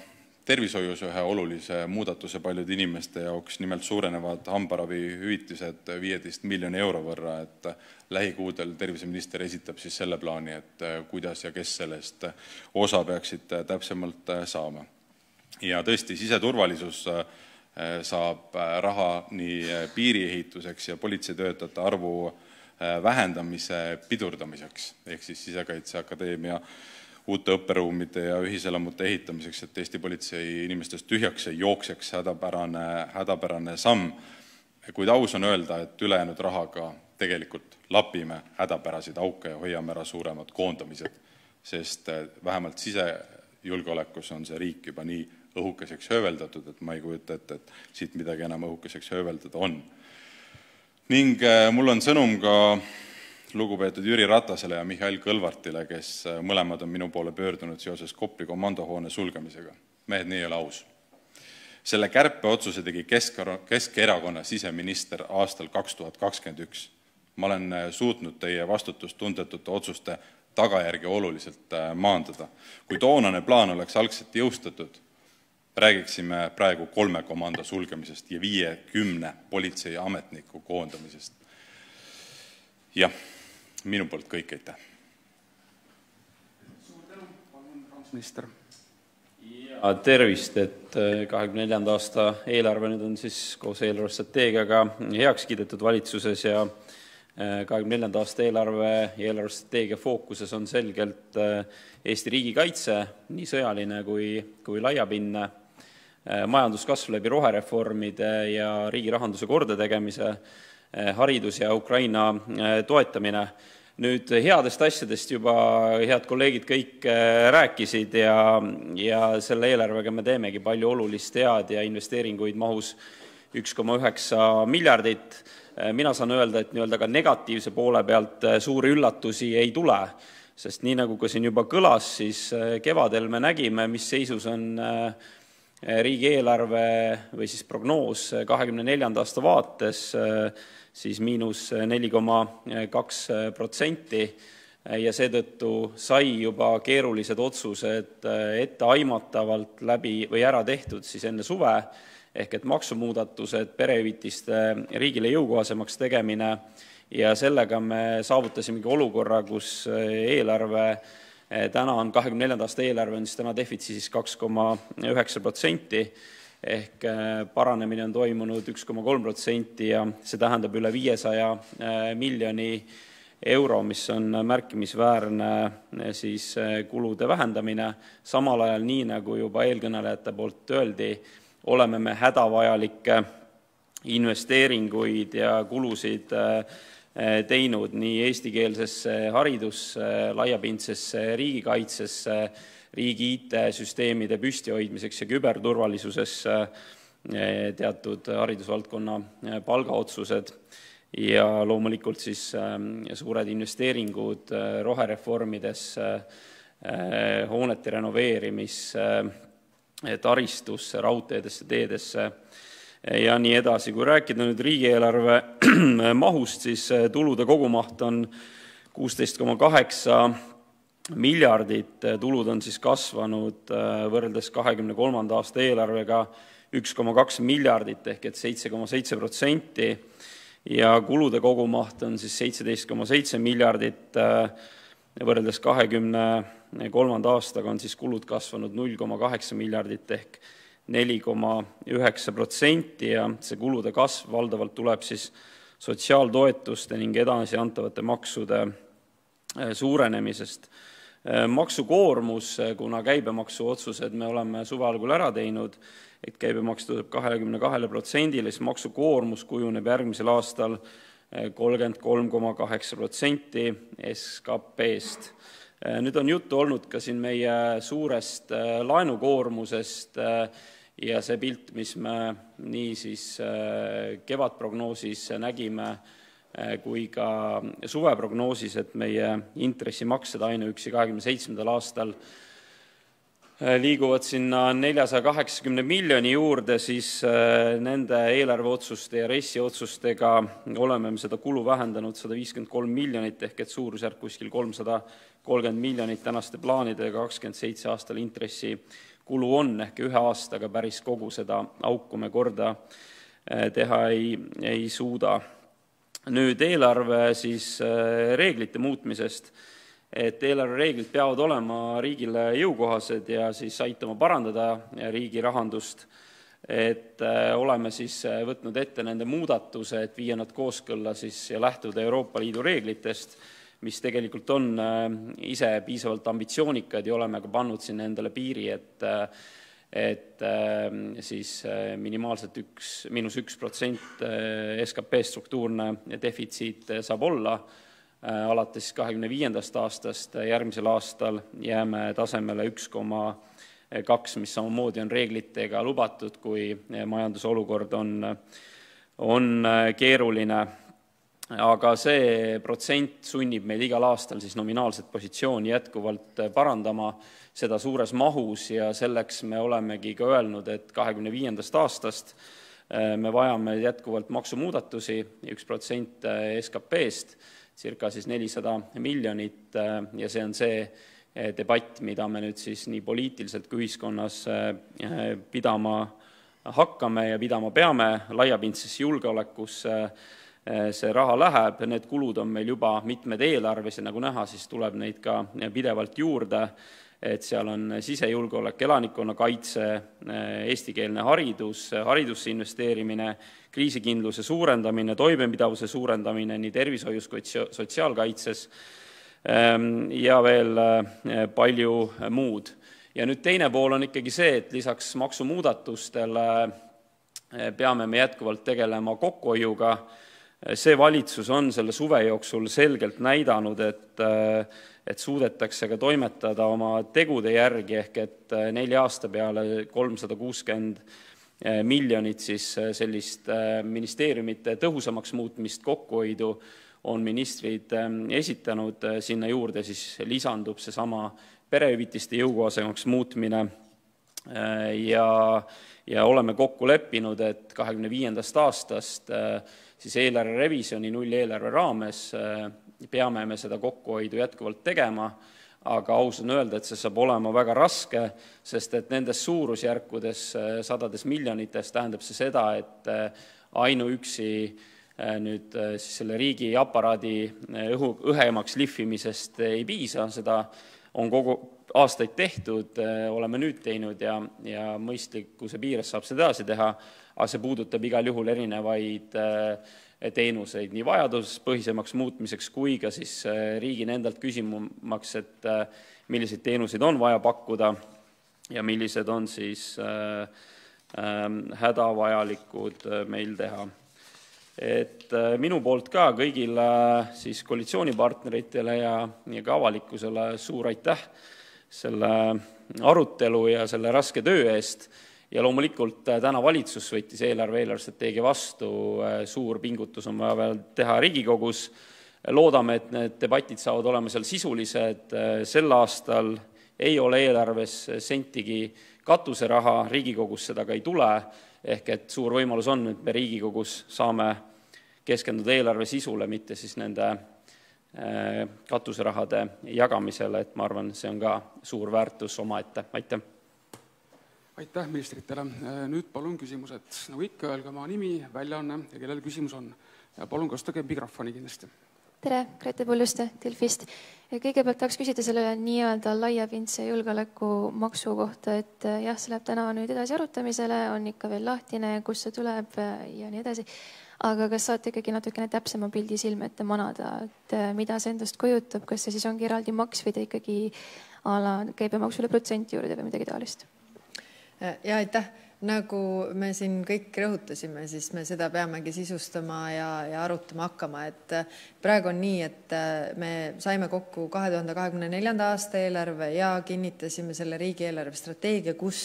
tervishoius ühe olulise muudatuse paljude inimeste jaoks, nimelt suurenevad hambaravihüvitised viieteist miljoni euro võrra, et lähikuudel terviseminister esitab siis selle plaani, et kuidas ja kes sellest osa peaksid täpsemalt saama. ja tõesti, siseturvalisus saab raha nii piiriehituseks ja politseitöötajate arvu vähendamise pidurdamiseks, ehk siis Sisekaitseakadeemia uute õpperuumide ja ühiselamute ehitamiseks, et Eesti politsei inimestest tühjaks ei jookseks, hädapärane, hädapärane samm. kuid aus on öelda, et ülejäänud rahaga tegelikult lapime hädapäraseid auke ja hoiame ära suuremad koondamised, sest eh, vähemalt sisejulgeolekus on see riik juba nii õhukeseks hööveldatud, et ma ei kujuta ette, et siit midagi enam õhukeseks hööveldada on. ning eh, mul on sõnum ka lugupeetud Jüri Ratasele ja Mihhail Kõlvartile, kes äh, mõlemad on minu poole pöördunud seoses Kopli komandohoone sulgemisega. mehed, nii ei ole aus. selle kärpeotsuse tegi Kesk, Keskerakonna siseminister aastal kaks tuhat kakskümmend üks. ma olen äh, suutnud teie vastutustundetute otsuste tagajärgi oluliselt äh, maandada. kui toonane plaan oleks algselt jõustatud, räägiksime praegu kolme komando sulgemisest ja viiekümne politseiametniku koondamisest. jah minu poolt kõik, aitäh. suur tänu, palun, rahandusminister. ja tervist, et äh, kahekümne neljanda aasta eelarve nüüd on siis koos eelarvestrateegiaga heaks kiidetud valitsuses ja kahekümne neljanda aasta eelarve ja eelarvestrateegia fookuses on selgelt Eesti riigikaitse, nii sõjaline kui, kui laiapindne, majanduskasv läbi rohereformide ja riigi rahanduse kordategemise, haridus ja Ukraina toetamine nüüd headest asjadest juba head kolleegid kõik äh, rääkisid ja, ja selle eelarvega me teemegi palju olulist head ja investeeringuid mahus üks koma üheksa miljardit. Mina saan öelda, et nii-öelda ka negatiivse poole pealt suuri üllatusi ei tule, sest nii nagu ka siin juba kõlas, siis kevadel me nägime, mis seisus on riigieelarve või siis prognoos kahekümne neljanda aasta vaates siis miinus neli koma kaks protsenti. Ja seetõttu sai juba keerulised otsused etteaimatavalt läbi või ära tehtud enne suve, ehk maksumuudatused, perehüvitiste riigile jõukohasemaks tegemine ja sellega me saavutasimegi olukorra, kus eelarve täna on, kahekümne neljanda aasta eelarve on siis täna defitsiidis kaks koma üheksa protsenti ehk äh, paranemine on toimunud üks koma kolm protsenti ja see tähendab üle viiesaja äh, miljoni euro, mis on märkimisväärne äh, siis kulude vähendamine. samal ajal, nii nagu juba eelkõnelejate poolt öeldi, oleme me hädavajalikke investeeringuid ja kulusid teinud nii eestikeelsesse haridusse, laiapindsesse riigikaitsesse, riigi IT-süsteemide püstihoidmiseks ja küberturvalisuses eh, teatud haridusvaldkonna eh, palgaotsused ja loomulikult siis eh, suured investeeringud rohereformidesse, hoonete renoveerimisse, taristusse, raudteedesse, teedesse ja nii edasi. Kui rääkida nüüd riigieelarve mahust, siis tulude kogumaht on kuusteist koma kaheksa miljardit, tulud on siis kasvanud äh, võrreldes kahekümne kolmanda aasta eelarvega üks koma kaks miljardit ehk et seitse koma seitse protsenti. Ja kulude kogumaht on siis seitseteist koma seitse miljardit, äh, võrreldes kahekümne kolmanda aastaga on siis kulud kasvanud null koma kaheksa miljardit ehk neli koma üheksa protsenti. Ja see kulude kasv valdavalt tuleb siis sotsiaaltoetuste ning edasiantavate maksude äh, suurenemisest. Äh, maksukoormus, äh, kuna käibemaksuotsused me oleme suve algul ära teinud, et käibemaks tõuseb kahekümne kahele protsendile, siis maksukoormus kujuneb järgmisel aastal äh, kolmkümmend kolm koma kaheksa protsenti SKP-st. nüüd on juttu olnud ka siin meie suurest laenukoormusest ja see pilt, mis me nii kevadprognoosis nägime, Äh, kui ka suveprognoosis, et meie intressimaksed ainuüksi kahekümne seitsmendal aastal äh, liiguvad sinna neljasaja kaheksakümne miljoni juurde, siis äh, nende eelarveotsuste ja RES-i otsustega oleme me seda kulu vähendanud sada viiskümmend kolm miljonit ehk et suurusjärk kuskil kolmsada kolmkümmend miljonit tänaste plaanidega kakskümmend seitse aastal intressikulu on, ehk ühe aastaga päris kogu seda auku me korda teha ei, ei suuda nüüd eelarve siis äh, muutmisest, eelarvereeglid peavad olema riigile jõukohased ja siis aitama parandada riigi rahandust, äh, oleme siis äh, võtnud ette nende muudatuse, et viia nad kooskõlla ja lähtuda Euroopa Liidu reeglitest, mis tegelikult on ise piisavalt ambitsioonikad ja oleme ka pannud endale piiri, et et ähm, siis äh, minimaalselt üks, miinus üks protsent äh, SKP struktuurne defitsiit äh, saab olla, alates kahekümne viiendast aastast, järgmisel aastal jääme tasemele üks koma kaks, mis samamoodi on reeglitega lubatud, kui majanduse olukord on, on keeruline aga see protsent sunnib meid igal aastal nominaalset positsiooni jätkuvalt parandama, seda suures mahus ja selleks me olemegi ka öelnud, et kahekümne viiendast aastast äh, me vajame jätkuvalt maksumuudatusi, üks protsent äh, SKP-st, circa siis nelisada miljonit ja see on see debatt, mida me nüüd siis nii poliitiliselt kui ühiskonnas pidama hakkame ja pidama peame, laiapindsesse julgeolekusse Eh, see raha läheb, need kulud on meil juba mitmed eelarves ja nagu näha, siis tuleb neid ka pidevalt juurde, et seal on sisejulgeolek, elanikkonnakaitse, eestikeelne haridus, haridusse investeerimine, kriisikindluse suurendamine, toimepidavuse suurendamine nii tervishoius kui sotsiaalkaitses ehm, ja veel palju muud. ja nüüd teine pool on ikkagi see, et lisaks maksumuudatustele peame me jätkuvalt tegelema kokkuhoiuga see valitsus on selle suve jooksul selgelt näidanud, et et suudetakse ka toimetada oma tegude järgi, ehk et nelja aasta peale kolmsada kuuskümmend miljonit siis sellist ministeeriumite tõhusamaks muutmist, kokkuhoidu on ministrid esitanud, sinna juurde siis lisandub seesama perehüvitiste jõukohasemaks muutmine. Ja ja oleme kokku leppinud, et kahekümne viiendast aastast siis eelarve revisjoni nulleelarve raames äh, peame me seda kokkuhoidu jätkuvalt tegema, aga aus on öelda, et see saab olema väga raske, sest et nendes suurusjärkudes, äh, sadades miljonites, tähendab see seda, et äh, ainuüksi nüüd siis selle riigiaparaadi õhu, õhemaks lihvimisest ei piisa, seda on kogu aastaid tehtud, oleme nüüd teinud ja, ja mõistlikkuse piires saab seda edasi teha, aga see puudutab igal juhul erinevaid äh, teenuseid nii vajaduspõhisemaks muutmiseks kui ka siis äh, riigina endalt küsimaks, et äh, milliseid teenuseid on vaja pakkuda ja millised on siis ähm, hädavajalikud meil teha. et minu poolt ka kõigile siis koalitsioonipartneritele ja, ja ka avalikkusele suur aitäh selle arutelu ja selle raske töö eest. Ja loomulikult äh, täna valitsus võttis eelarve, eelarvestrateegia vastu, äh, suur pingutus on vaja veel teha Riigikogus, loodame, et need debatid saavad olema seal sisulised, äh, sel aastal ei ole eelarves sentigi katuseraha, Riigikogus seda ka ei tule, ehk et suur võimalus on, et me Riigikogus saame keskenduda eelarve sisule, mitte siis nende katuserahade jagamisele, et ma arvan, see on ka suur väärtus omaette, aitäh! aitäh ministritele. Äh, nüüd palun küsimused. nagu ikka, öelge oma nimi, väljaanne ja kellel küsimus on. ja palun kasutage mikrofoni kindlasti. tere, Grete Puljuste Delfist. kõigepealt tahaks küsida selle nii-öelda laiapindse julgeolekumaksu kohta, et äh, jah, see läheb täna nüüd edasi arutamisele, on ikka veel lahtine, kust see tuleb äh, ja nii edasi. Aga kas saate ikkagi natukene täpsema pildi silme ette manada, et mida see endast kujutab, kas see siis ongi eraldi maks või ta ikkagi a la käibemaksule protsenti juurde või midagi taolist? ja aitäh nagu me siin kõik rõhutasime, siis me seda peamegi sisustama ja, ja arutama hakkama, et äh, praegu on nii, et äh, me saime kokku kahe tuhande kahekümne neljanda aasta eelarve ja kinnitasime selle riigieelarve strateegia, kus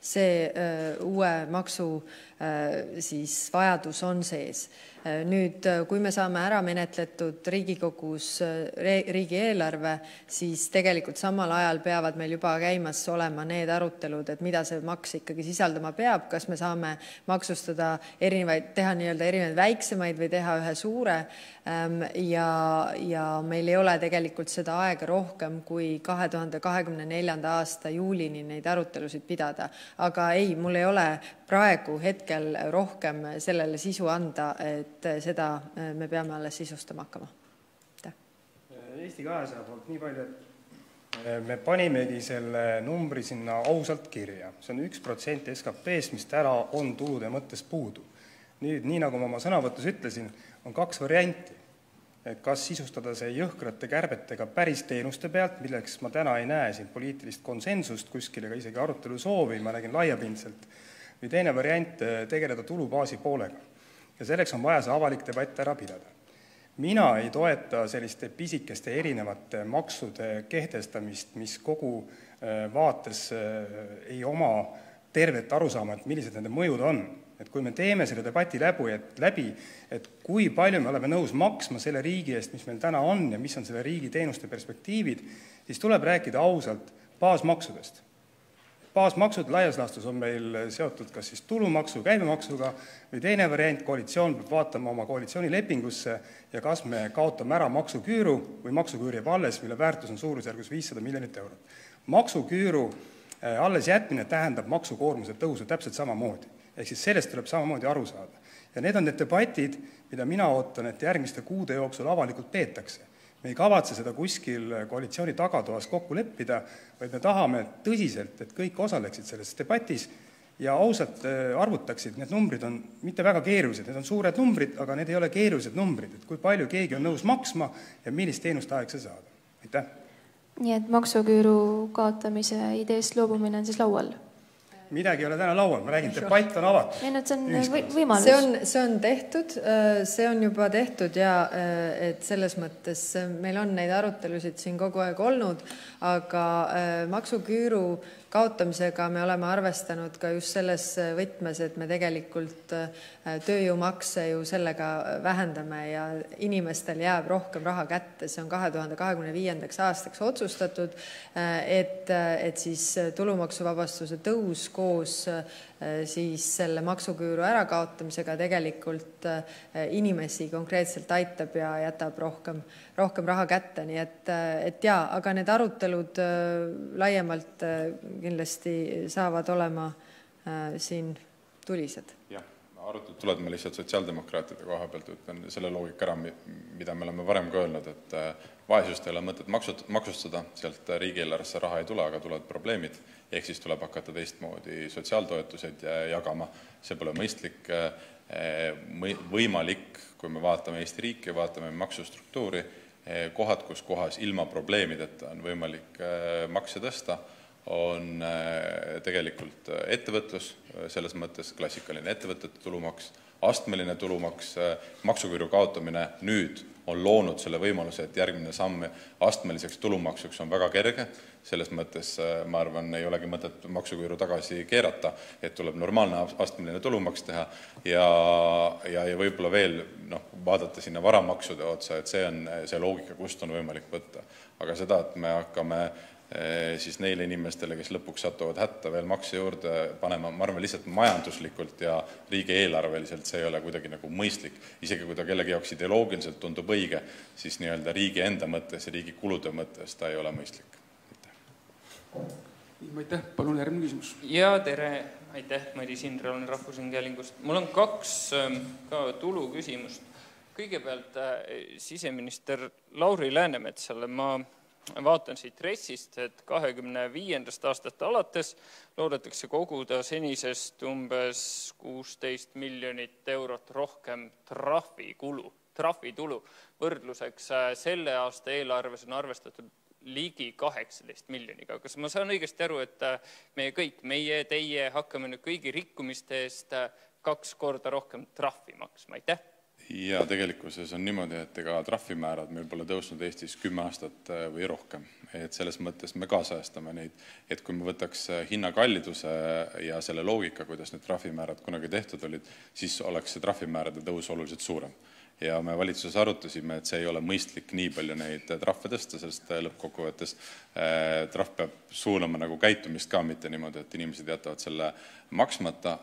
see uh, uue maksu uh, siis vajadus on sees. Nüüd, kui me saame ära menetletud Riigikogus riigieelarve, siis tegelikult samal ajal peavad meil juba käimas olema need arutelud, et mida see maks ikkagi sisaldama peab, kas me saame maksustada erinevaid, teha nii-öelda erinevaid väiksemaid või teha ühe suure ja, ja meil ei ole tegelikult seda aega rohkem kui kahe tuhande kahekümne neljanda aasta juulini neid arutelusid pidada. aga ei, mul ei ole praegu hetkel rohkem sellele sisu anda, et seda eh, me peame alles sisustama hakkama. Eesti kahesaja poolt nii palju, et eh, me panimegi selle numbri sinna ausalt kirja, see on üks protsent SKP-st, mis täna on tulude mõttes puudu. nüüd, nii nagu ma oma sõnavõtus ütlesin on kaks varianti. Kas sisustada see jõhkrate kärbetega päris teenuste pealt, milleks ma täna ei näe siin poliitilist konsensust kuskil ega isegi arutelu soovi, ma räägin laiapindselt, või teine variant, tegeleda tulubaasi poolega. ja selleks on vaja see avalik debatt ära pidada. mina ei toeta selliste pisikeste erinevate maksude kehtestamist, mis kogu eh, vaates eh, ei oma tervet arusaama, et millised nende mõjud on et kui me teeme selle debati läbi, et läbi, et kui palju me oleme nõus maksma selle riigi eest, mis meil täna on ja mis on selle riigi teenuste perspektiivid, siis tuleb rääkida ausalt baasmaksudest. baasmaksud laias laastus on meil seotud kas siis tulumaksu, käibemaksuga või teine variant, koalitsioon peab vaatama oma koalitsioonilepingusse ja kas me kaotame ära maksuküüru või maksuküür jääb alles, mille väärtus on suurusjärgus viissada miljonit eurot. maksuküüru äh, allesjätmine tähendab maksukoormuse tõusu täpselt samamoodi ehk siis sellest tuleb samamoodi aru saada. ja need on need debatid, mida mina ootan, et järgmiste kuude jooksul avalikult peetakse. me ei kavatse seda kuskil koalitsiooni tagatoas kokku leppida, vaid me tahame tõsiselt, et kõik osaleksid selles debatis ja ausalt arvutaksid, need numbrid on mitte väga keerulised, need on suured numbrid, aga need ei ole keerulised numbrid, et kui palju keegi on nõus maksma ja millist teenust tahetakse saada. aitäh! nii et maksuküüru kaotamise ideest loobumine on siis laual? Midagi ei ole täna laual, ma räägin, debatt on avatud. ei no see on võimalus. see on, see on tehtud, äh, see on juba tehtud ja äh, et selles mõttes äh, meil on neid arutelusid siin kogu aeg olnud, aga maksuküüru kaotamisega me oleme arvestanud ka just selles võtmes, et me tegelikult tööjõumakse ju sellega vähendame ja inimestel jääb rohkem raha kätte, see on kahe tuhande kahekümne viiendaks aastaks otsustatud, et, et siis tulumaksuvabastuse tõus koos selle maksuküüru ärakaotamisega tegelikult inimesi konkreetselt aitab ja jätab rohkem, raha kätte, nii et, et jaa, aga need arutelud laiemalt kindlasti saavad olema siin tulised. jah, arutelud tulevad, ma lihtsalt sotsiaaldemokraatide koha pealt ütlen selle loogika ära, mida me oleme varem ka öelnud, et vaesust ei ole mõtet maksut-, maksustada, sealt riigieelarvesse raha ei tule, aga tulevad probleemid, ehk siis tuleb hakata teistmoodi sotsiaaltoetuseid jagama, see pole mõistlik, võimalik, kui me vaatame Eesti riiki, vaatame maksustruktuuri, kohad, kus kohas ilma probleemideta on võimalik makse tõsta, on tegelikult ettevõtlus, selles mõttes klassikaline ettevõtete tulumaks, astmeline tulumaks, maksuküüru kaotamine nüüd on loonud selle võimaluse, et järgmine samm astmeliseks tulumaksuks on väga kerge, selles mõttes ma arvan, ei olegi mõtet maksuküüru tagasi keerata, et tuleb normaalne astmeline tulumaks teha ja, ja, ja võib-olla veel noh, vaadata sinna varamaksude otsa, et see on see loogika, kust on võimalik võtta. aga seda, et me hakkame siis neile inimestele, kes lõpuks satuvad hätta, veel makse juurde panema, ma arvan, lihtsalt majanduslikult ja riigieelarveliselt see ei ole kuidagi nagu mõistlik. isegi kui ta kellegi jaoks ideoloogiliselt tundub õige, siis nii-öelda riigi enda mõttes ja riigi kulude mõttes ta ei ole mõistlik. Aitäh, palun järgmine küsimus. jaa, tere, aitäh, Madis Indrel on Rahvusringhäälingust. mul on kaks ka tuluküsimust. kõigepealt siseminister Lauri Läänemetsale ma vaatan siit RES-ist, et kahekümne viiendast aastast alates loodetakse koguda senisest umbes kuusteist miljonit eurot rohkem trahvikulu, trahvitulu. võrdluseks selle aasta eelarves on arvestatud ligi kaheksateist miljoniga. kas ma saan õigesti aru, et meie kõik, meie, teie hakkame nüüd kõigi rikkumiste eest kaks korda rohkem trahvi maksma, aitäh? ja tegelikkuses on niimoodi, et ega trahvimäärad meil pole tõusnud Eestis kümme aastat või rohkem. et selles mõttes me kaasajastame neid, et kui me võtaks hinnakalliduse ja selle loogika, kuidas need trahvimäärad kunagi tehtud olid, siis oleks see trahvimäärade tõus oluliselt suurem ja me valitsuses arutasime, et see ei ole mõistlik nii palju neid trahve tõsta, sest lõppkokkuvõttes trahv peab suunama nagu käitumist ka, mitte niimoodi, et inimesed jätavad selle maksmata.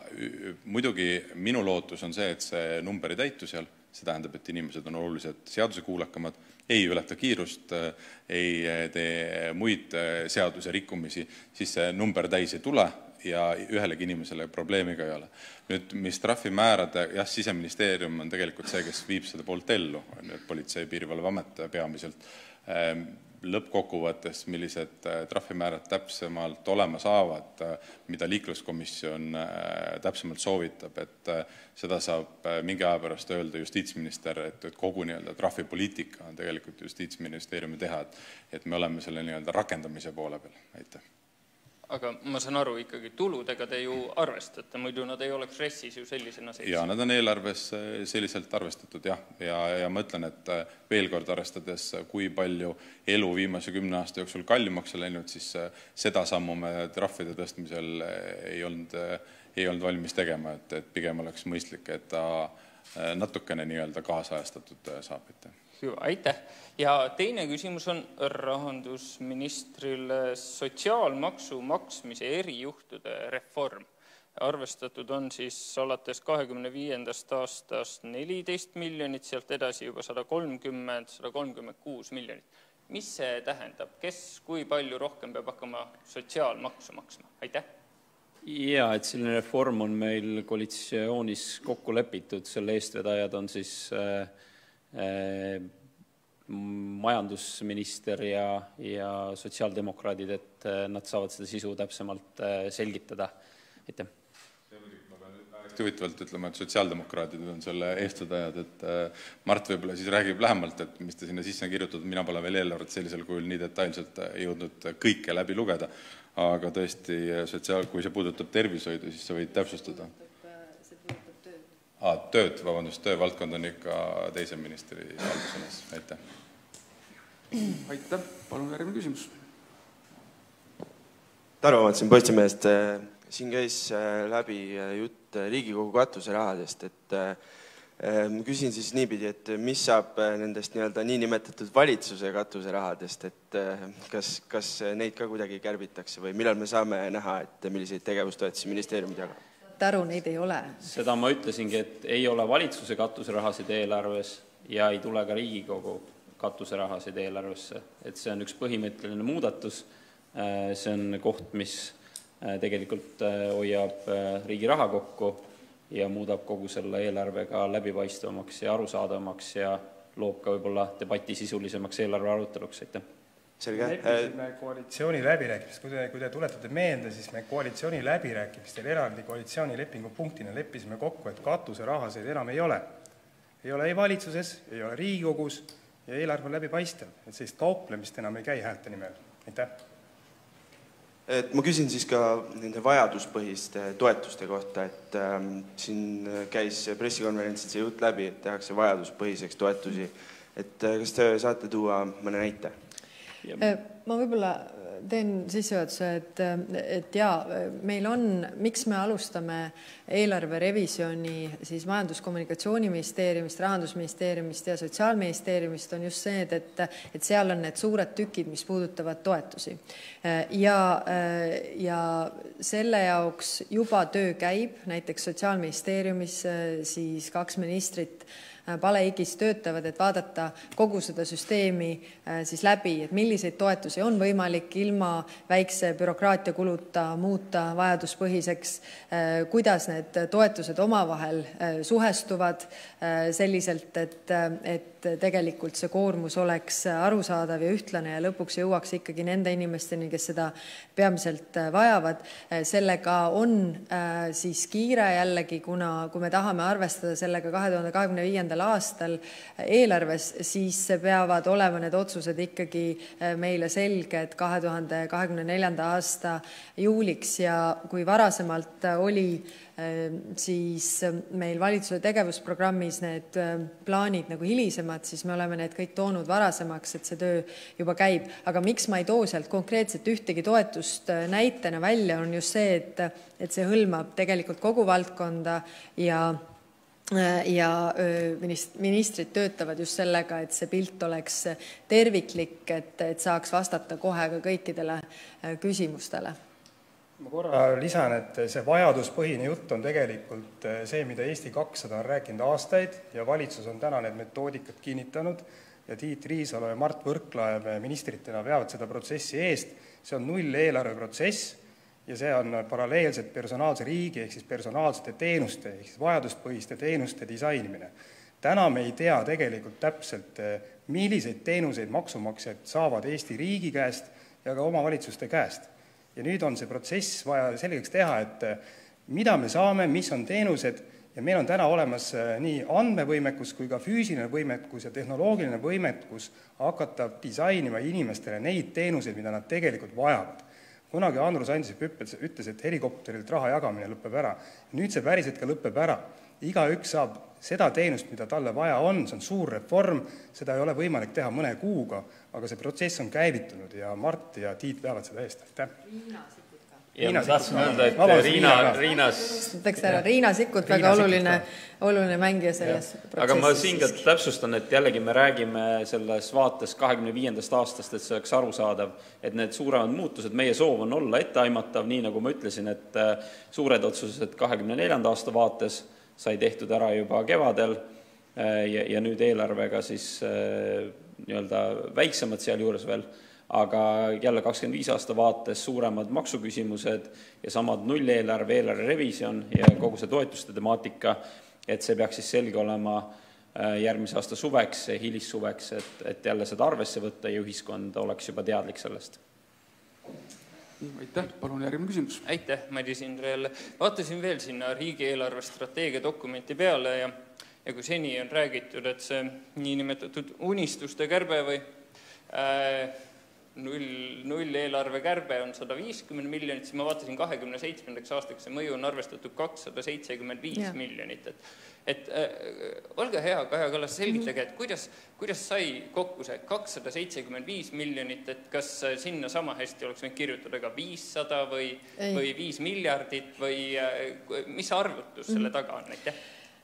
muidugi minu lootus on see, et see number ei täitu seal, see tähendab, et inimesed on oluliselt seadusekuulekamad, ei ületa kiirust, ei tee muid seaduserikkumisi, siis see number täis ei tule ja ühelegi inimesele probleemi ka ei ole. nüüd, mis trahvimäärade, jah, Siseministeerium on tegelikult see, kes viib seda poolt ellu, on ju, et Politsei- ja Piirivalveamet peamiselt. Lõppkokkuvõttes, millised trahvimäärad täpsemalt olema saavad, mida liikluskomisjon täpsemalt soovitab, et seda saab mingi aja pärast öelda justiitsminister, et, et kogu nii-öelda trahvipoliitika on tegelikult Justiitsministeeriumi teha, et et me oleme selle nii-öelda rakendamise poole peal, aitäh aga ma saan aru, ikkagi tuludega te ju arvestate, muidu nad ei oleks RES-is ju sellisena sees. jaa, nad on eelarves selliselt arvestatud jah, ja, ja ma ütlen, et veel kord arvestades, kui palju elu viimase kümne aasta jooksul kallimaks on läinud, siis seda sammu me trahvide tõstmisel ei olnud, ei olnud valmis tegema, et, et pigem oleks mõistlik, et ta natukene nii-öelda kaasajastatud saab, aitäh aitäh. Ja teine küsimus on rahandusministrile. Sotsiaalmaksu maksmise erijuhtude reform. arvestatud on siis alates kahekümne viiendast aastast neliteist miljonit, sealt edasi juba sada kolmkümmend, sada kolmkümmend kuus miljonit. mis see tähendab, kes kui palju rohkem peab hakkama sotsiaalmaksu maksma, aitäh! Jaa, et selline reform on meil koalitsioonis kokku lepitud, selle eestvedajad on siis äh, majandusminister ja, ja sotsiaaldemokraadid, et nad saavad seda sisu täpsemalt selgitada. aitäh hästi huvitavalt ütlema, et sotsiaaldemokraadid on selle eestvedajad, et äh, Mart võib-olla siis räägib lähemalt, et mis te sinna sisse on kirjutatud, mina pole veel eelarvet sellisel kujul nii detailselt äh, jõudnud kõike läbi lugeda, aga tõesti, äh, sotsiaal, kui see puudutab tervishoidu, siis sa võid täpsustada. Aa, tööd, vabandust, töövaldkond on ikka teise ministri haldusalas, aitäh. aitäh, palun järgmine küsimus. Tarmo Mats siin Postimehest siin käis äh, läbi äh, jutt äh, Riigikogu katuserahadest, et ma küsin siis niipidi, et mis saab nendest nii-öelda niinimetatud valitsuse katuserahadest, et kas, kas neid ka kuidagi kärbitakse või millal me saame näha, et milliseid tegevustoetusi ministeeriumid jagavad? Aru, neid ei ole. seda ma ütlesingi, et ei ole valitsuse katuserahasid eelarves ja ei tule ka Riigikogu katuserahasid eelarvesse, et see on üks põhimõtteline muudatus. see on koht, mis Äh, tegelikult äh, hoiab äh, riigi raha kokku ja muudab kogu selle eelarve ka läbipaistvamaks ja arusaadavamaks ja loob ka võib-olla debati sisulisemaks eelarve aruteluks, aitäh. Selge. leppisime koalitsiooni läbirääkimistes, kui te, kui te tuletate meelde, siis me koalitsiooni läbirääkimistel eraldi koalitsioonilepingu punktina leppisime kokku, et katuserahasid enam ei ole. ei ole ei valitsuses, ei ole Riigikogus ja eelarve on läbipaistev, et sellist kauplemist enam ei käi häälte nimel, aitäh et ma küsin siis ka nende vajaduspõhiste toetuste kohta, et ähm, siin käis pressikonverentsil see jutt läbi, et tehakse vajaduspõhiseks toetusi. et äh, kas te saate tuua mõne näite? Äh, ma võib-olla teen sissejuhatuse, et, et jaa, meil on, miks me alustame eelarve revisjoni siis Majandus-Kommunikatsiooniministeeriumist, Rahandusministeeriumist ja Sotsiaalministeeriumist, on just see, et, et, et seal on need suured tükid, mis puudutavad toetusi. ja, ja selle jaoks juba töö käib, näiteks Sotsiaalministeeriumis siis kaks ministrit Äh, palehigis töötavad, et vaadata kogu seda süsteemi äh, läbi, et milliseid toetusi on võimalik ilma väikse bürokraatiakuluta muuta vajaduspõhiseks, äh, kuidas need toetused omavahel suhestuvad selliselt, et, et tegelikult see koormus oleks arusaadav ja ühtlane ja lõpuks jõuaks ikkagi nende inimesteni, kes seda peamiselt vajavad. sellega on siis kiire jällegi, kuna, kui me tahame arvestada sellega kahe tuhande kahekümne viiendal järgmisel aastal eelarves, siis peavad olema need otsused ikkagi äh, meile selged kahe tuhande kahekümne neljanda aasta juuliks ja kui varasemalt oli äh, siis meil valitsuse tegevusprogrammis need äh, plaanid nagu hilisemad, siis me oleme need kõik toonud varasemaks, et see töö juba käib. aga miks ma ei too sealt konkreetselt ühtegi toetust näitena välja, on just see, et, see hõlmab tegelikult kogu valdkonda ja ja ministrid töötavad just sellega, et see pilt oleks terviklik, et saaks vastata kohe ka kõikidele küsimustele. Ma korra lisan, et see vajaduspõhine jutt on tegelikult see, mida Eesti kakssada on rääkinud aastaid ja valitsus on täna need metoodikad kinnitanud ja Tiit Riisalo ja Mart Võrklaev ministritena veavad seda protsessi eest. see on nulleelarve protsess ja see on paralleelselt personaalse riigi ehk siis personaalsete teenuste ehk siis vajaduspõhiste teenuste disainimine. täna me ei tea tegelikult täpselt, milliseid teenuseid maksumaksjad saavad Eesti riigi käest ja ka omavalitsuste käest. Ja nüüd on see protsess vaja selgeks teha, et mida me saame, mis on teenused ja meil on täna olemas nii andmevõimekus kui ka füüsiline võimekus ja tehnoloogiline võimekus hakata disainima inimestele neid teenuseid, mida nad tegelikult vajavad kunagi Andrus Ansip ütles, ütles, et helikopterilt raha jagamine lõpeb ära. nüüd see päriselt ka lõpeb ära. Igaüks saab seda teenust, mida talle vaja on, see on suur reform, seda ei ole võimalik teha mõne kuuga, aga see protsess on käivitunud ja Mart ja Tiit veavad seda eest, aitäh! ja ma tahtsin öelda, et Vabandust, Riina, Riinas. ütleks ära, Riina Sikkut, väga oluline, oluline mängija selles ja. protsessis. aga ma siin ka täpsustan, et jällegi me räägime selles vaates kahekümne viiendast aastast, et see oleks arusaadav, et need suuremad muutused, meie soov on olla etteaimatav, nii nagu ma ütlesin, et äh, suured otsused kahekümne neljanda aasta vaates sai tehtud ära juba kevadel äh, ja, ja nüüd eelarvega siis äh, nii-öelda väiksemad sealjuures veel aga jälle kakskümmend viis aasta vaates suuremad maksuküsimused ja samad nulleelarve, eelarve revisjon ja kogu see toetuste temaatika, et see peaks siis selge olema järgmise aasta suveks, hilissuveks, et, et jälle seda arvesse võtta ja ühiskond oleks juba teadlik sellest aitäh, palun järgmine küsimus. aitäh, Madis Indre jälle. vaatasin veel sinna riigieelarve strateegia dokumenti peale ja, ja kui seni on räägitud, et see niinimetatud unistuste kärbe või äh, null, nulleelarve kärbe on sada viiskümmend miljonit, siis ma vaatasin kahekümne seitsmendaks aastaks, see mõju on arvestatud kakssada seitsekümmend viis miljonit, et et äh, olge hea, Kaja Kallas, selgitage, et kuidas, kuidas sai kokku see kakssada seitsekümmend viis miljonit, et kas sinna sama hästi oleks võinud kirjutada ka viissada või, või viis miljardit või äh, mis arvutus selle taga on, aitäh?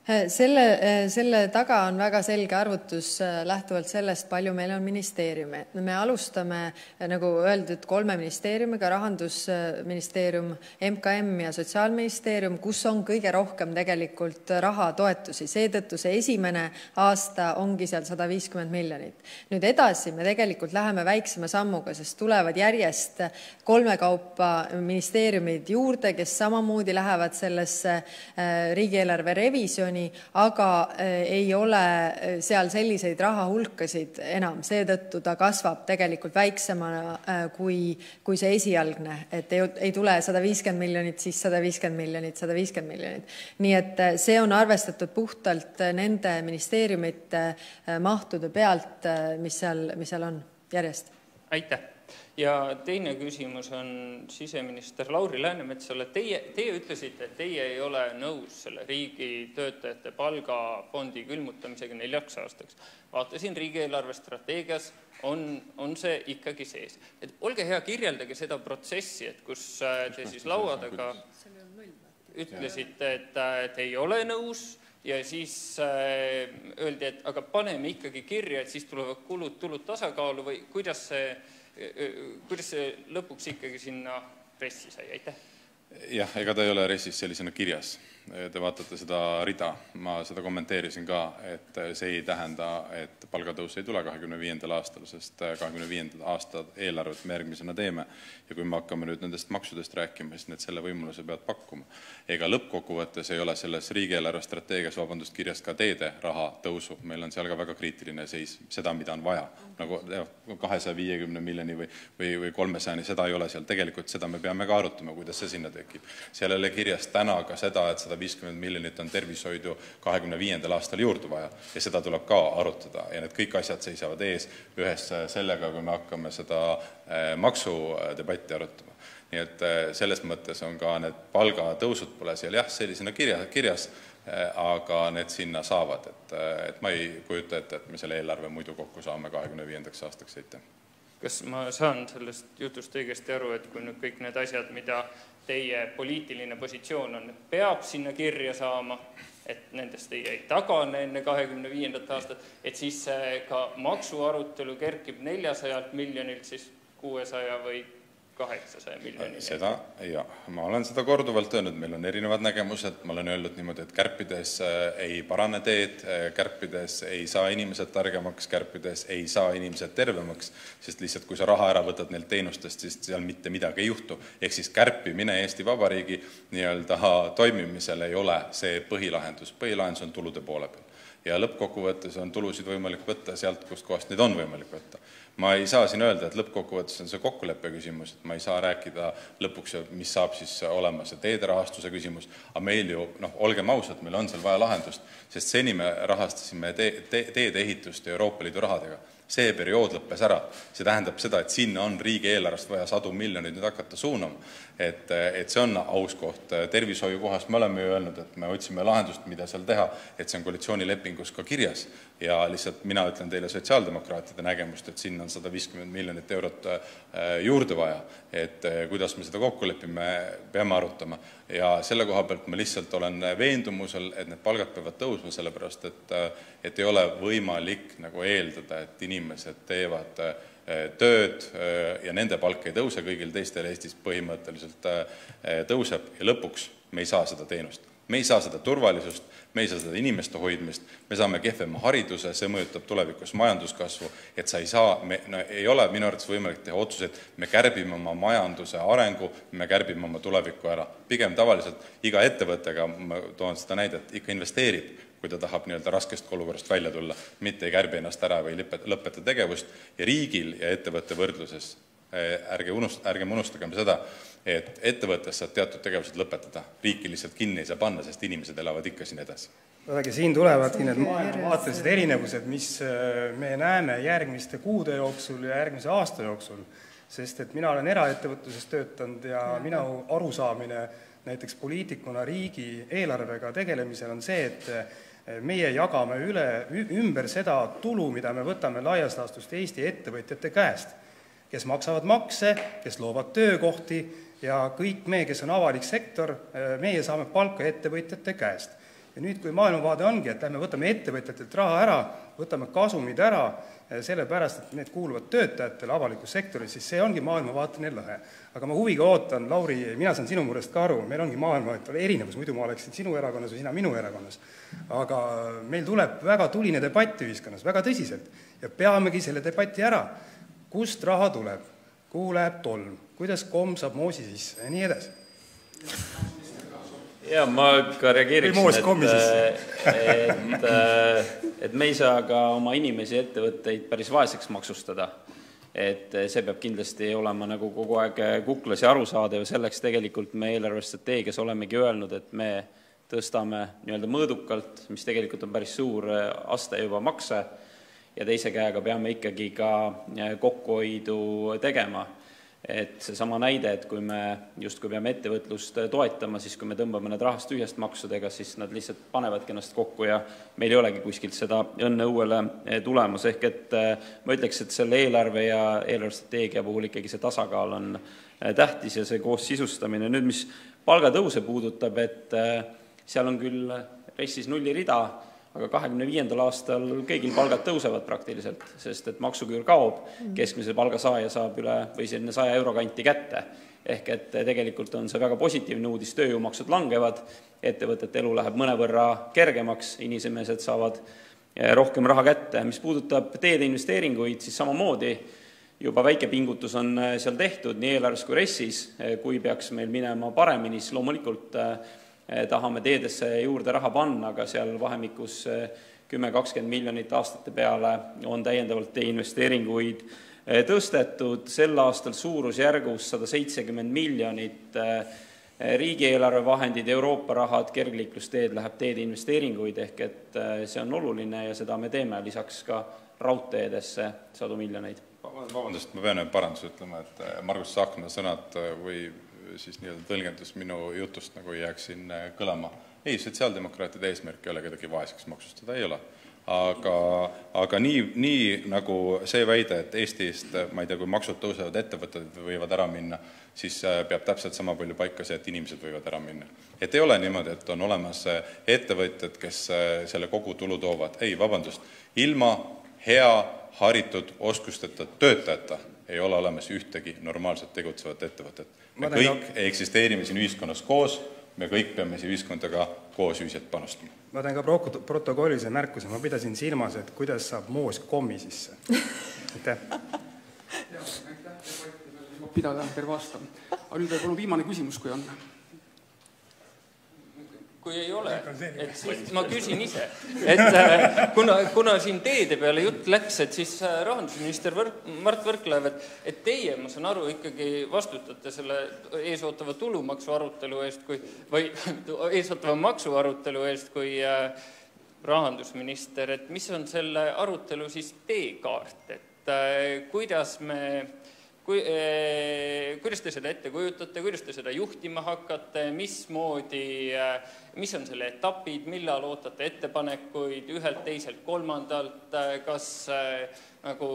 Äh, selle, äh, selle taga on väga selge arvutus äh, lähtuvalt sellest, palju meil on ministeeriume. me alustame, nagu öeldud, kolme ministeeriumiga, Rahandusministeerium, MKM ja Sotsiaalministeerium, kus on kõige rohkem tegelikult raha, toetusi. seetõttu see esimene aasta ongi seal sada viiskümmend miljonit. nüüd edasi me tegelikult läheme väiksema sammuga, sest tulevad järjest kolme kaupa ministeeriumid juurde, kes samamoodi lähevad sellesse riigieelarve revisjoni miljoni, aga äh, ei ole äh, seal selliseid rahahulkasid enam, seetõttu ta kasvab tegelikult väiksemana äh, kui, kui see esialgne, et ei, ei tule sada viiskümmend miljonit, siis sada viiskümmend miljonit, sada viiskümmend miljonit. nii et see on arvestatud puhtalt nende ministeeriumite mahtude pealt, mis seal, mis seal on järjest. aitäh ja teine küsimus on siseminister Lauri Läänemetsale. Teie, teie ütlesite, et teie ei ole nõus selle riigitöötajate palgafondi külmutamisega neljaks aastaks. vaatasin riigieelarve strateegias, on, on see ikkagi sees. et olge hea, kirjeldage seda protsessi, et kus äh, te siis laua taga ütlesite, et, äh, et ei ole nõus ja siis äh, öeldi, et aga paneme ikkagi kirja, et siis tulevad kulud-tulud tasakaalu või kuidas see kuidas see lõpuks ikkagi sinna RES-i sai, aitäh! jah, ega ta ei ole RES-is sellisena kirjas te vaatate seda rida, ma seda kommenteerisin ka, et see ei tähenda, et palgatõus ei tule kahekümne viiendal aastal, sest kahekümne viiendal aasta eelarvet me järgmisena teeme. Ja kui me hakkame nüüd nendest maksudest rääkima, siis need selle võimaluse peavad pakkuma. ega lõppkokkuvõttes ei ole selles riigi eelarvestrateegias, vabandust, kirjas ka teede raha tõusu, meil on seal ka väga kriitiline seis, seda, mida on vaja, nagu kahesaja viiekümne miljoni või, või, või kolmesajani, seda ei ole seal, tegelikult seda me peame ka arutama, kuidas see sinna tekib. seal ei ole kirjas täna ka seda, et sada sada viiskümmend miljonit on tervishoidu kahekümne viiendal aastal juurde vaja. Ja seda tuleb ka arutada. Ja need kõik asjad seisavad ees ühes sellega, kui me hakkame seda eh, maksudebatti arutama. nii et eh, selles mõttes on ka need palgatõusud pole seal jah, sellisena kirja, kirjas, aga need sinna saavad, et, et ma ei kujuta ette, et me selle eelarve muidu kokku saame kahekümne viiendaks aastaks, aitäh kas ma saan sellest jutust õigesti aru, et kui nüüd kõik need asjad, mida teie poliitiline positsioon on, peab sinna kirja saama, et nendest ei, ei tagane enne kahekümne viiendat aastat, et siis ka maksuarutelu kerkib neljasajalt miljonilt siis kuuesaja või kaheksasaja miljonini. seda, jah, ma olen seda korduvalt öelnud, meil on erinevad nägemused, ma olen öelnud niimoodi, et kärpides äh, ei parane teed, äh, kärpides ei saa inimesed targemaks, kärpides ei saa inimesed tervemaks, sest lihtsalt kui sa raha ära võtad neilt teenustest, siis seal mitte midagi ei juhtu. ehk siis kärpimine Eesti Vabariigi nii-öelda toimimisel ei ole see põhilahendus, põhilahendus on tulude poole peal. Ja lõppkokkuvõttes on tulusid võimalik võtta sealt, kust kohast neid on võimalik võtta ma ei saa siin öelda, et lõppkokkuvõttes on see kokkuleppe küsimus, et ma ei saa rääkida lõpuks, mis saab siis olema see teede rahastuse küsimus, aga meil ju noh, olgem ausad, meil on seal vaja lahendust, sest seni me rahastasime tee, te, teede ehitust Euroopa Liidu rahadega see periood lõppes ära. see tähendab seda, et sinna on riigieelarvest vaja sadu miljoneid nüüd hakata suunama. et, et see on aus koht. tervishoiu kohast me oleme ju öelnud, et me otsime lahendust, mida seal teha, et see on koalitsioonilepingus ka kirjas. Ja lihtsalt mina ütlen teile sotsiaaldemokraatide nägemust, et sinna on sada viiskümmend miljonit eurot äh, juurde vaja. et äh, kuidas me seda kokku lepime, peame arutama. ja selle koha pealt ma lihtsalt olen veendumusel, et need palgad peavad tõusma, sellepärast et, äh, et ei ole võimalik nagu eeldada, et inimesed teevad tööd ja nende palk ei tõuse, kõigil teistel Eestis põhimõtteliselt tõuseb ja lõpuks me ei saa seda teenust. Me ei saa seda turvalisust, me ei saa seda inimeste hoidmist, me saame kehvema hariduse, see mõjutab tulevikus majanduskasvu, et sa ei saa, me, no ei ole minu arvates võimalik teha otsuseid, me kärbime oma majanduse arengu, me kärbime oma tuleviku ära. pigem tavaliselt iga ettevõttega, ma toon seda näidet, ikka investeerib kui ta tahab nii-öelda raskest olukorrast välja tulla, mitte ei kärbi ennast ära või lõpeta tegevust. ja riigil ja ettevõtte võrdluses ärge unust-, ärgem unustagem seda, et ettevõttes saad teatud tegevused lõpetada, riiki lihtsalt kinni ei saa panna, sest inimesed elavad ikka siin edasi. Vaadake, siin tulevadki need maailmavaatelised erinevused, mis me näeme järgmiste kuude jooksul ja järgmise aasta jooksul. Sest et mina olen eraettevõtluses töötanud ja minu arusaamine näiteks poliitikuna riigieelarvega tegelemisel on see, et eh, meie jagame üle, ümber seda tulu, mida me võtame laias laastus Eesti ettevõtjate käest, kes maksavad makse, kes loovad töökohti ja kõik me, kes on avalik sektor, eh, meie saame palka ettevõtjate käest. ja nüüd, kui maailmavaade ongi, et lähme võtame ettevõtjatelt raha ära, võtame kasumid ära, Eh, sellepärast, et need kuuluvad töötajatele avalikus sektoris, siis see ongi maailmavaateline lõhe. aga ma huviga ootan, Lauri, mina saan sinu murest ka aru, meil ongi maailmavaateline erinevus, muidu ma oleksin sinu erakonnas või sina minu erakonnas. aga meil tuleb väga tuline debatt ühiskonnas, väga tõsiselt, ja peamegi selle debati ära, kust raha tuleb, kuhu läheb tolm, kuidas komm saab moosi sisse? Ja nii edasi. Ja ma ka reageeriksin, et, et, et me ei saa ka oma inimesi ja ettevõtteid päris vaeseks maksustada. et see peab kindlasti olema nagu kogu aeg kuklas ja arusaadav ja selleks tegelikult me eelarvestrateegias olemegi öelnud, et me tõstame nii-öelda mõõdukalt, mis tegelikult on päris suur aste juba makse, ja teise käega peame ikkagi ka kokkuhoidu tegema et seesama näide, et kui me justkui peame ettevõtlust toetama, siis kui me tõmbame nad rahast tühjast maksudega, siis nad lihtsalt panevadki ennast kokku ja meil ei olegi kuskilt seda õnne õuele eh, tulemas, ehk et eh, ma ütleks, et selle eelarve ja eelarvestrateegia puhul ikkagi see tasakaal on eh, tähtis ja see koos sisustamine. nüüd, mis palgatõuse puudutab, et seal on küll RES-is nullirida, aga kahekümne viiendal aastal kõigil palgad tõusevad praktiliselt, sest et maksuküür kaob, keskmise palga saaja saab üle või sinna saja euro kanti kätte. ehk et tegelikult on see väga positiivne uudis, tööjõumaksud langevad, ettevõtete elu läheb mõnevõrra kergemaks, inimesed saavad eh, rohkem raha kätte. mis puudutab teede investeeringuid, siis samamoodi juba väike pingutus on eh, seal tehtud nii eelarves kui RES-is, eh, kui peaks meil minema paremini, siis loomulikult Eh, tahame teedesse juurde raha panna, aga seal vahemikus eh, kümme, kakskümmend miljonit aastate peale on täiendavalt teeinvesteeringuid eh, tõstetud, sel aastal suurusjärgus sada seitsekümmend miljonit riigieelarve vahendid, Euroopa rahad, kergliiklusteed läheb teede investeeringuid, ehk et see on oluline ja seda me teeme, lisaks ka raudteedesse sadu miljoneid. vabandust, ma pean ühe paranduse ütlema, et Margus Tsahkna sõnad või siis nii-öelda tõlgendus minu jutust nagu ei jääks siin äh, kõlama. ei, sotsiaaldemokraatide eesmärk ei ole kedagi vaeseks maksustada, ei ole. aga, aga nii, nii nagu see väide, et Eestist, ma ei tea, kui maksud tõusevad, ettevõtted võivad ära minna, siis äh, peab täpselt sama palju paika see, et inimesed võivad ära minna. et ei ole niimoodi, et on olemas äh, ettevõtjad, kes selle kogutulu toovad, ei, vabandust, ilma hea haritud oskusteta töötajata ei ole olemas ühtegi normaalselt tegutsevat ettevõtet. Me kõik ka... eksisteerime siin ühiskonnas koos, me kõik peame siia ühiskonda ka koos ühiselt panustama. ma teen ka pro-, protokollilise märkuse, ma pidasin silmas, et kuidas saab moos kommi sisse. aitäh. pidada terve aasta. aga nüüd võib-olla viimane küsimus, kui on kui ei ole, et siis ma küsin ise. et äh, kuna, kuna siin teede peale jutt läks, et siis äh, rahandusminister Võrk, Mart Võrklaev, et, et teie, ma saan aru, ikkagi vastutate selle eesootava tulumaksu arutelu eest, kui, või eesootava maksu arutelu eest, kui äh, rahandusminister, et mis on selle arutelu siis teekaart, et kuidas me kui, eh, kuidas te seda ette kujutate, kuidas te seda juhtima hakkate, mismoodi, eh, mis on selle etapid, millal ootate ettepanekuid ühelt, teiselt, kolmandalt, eh, kas nagu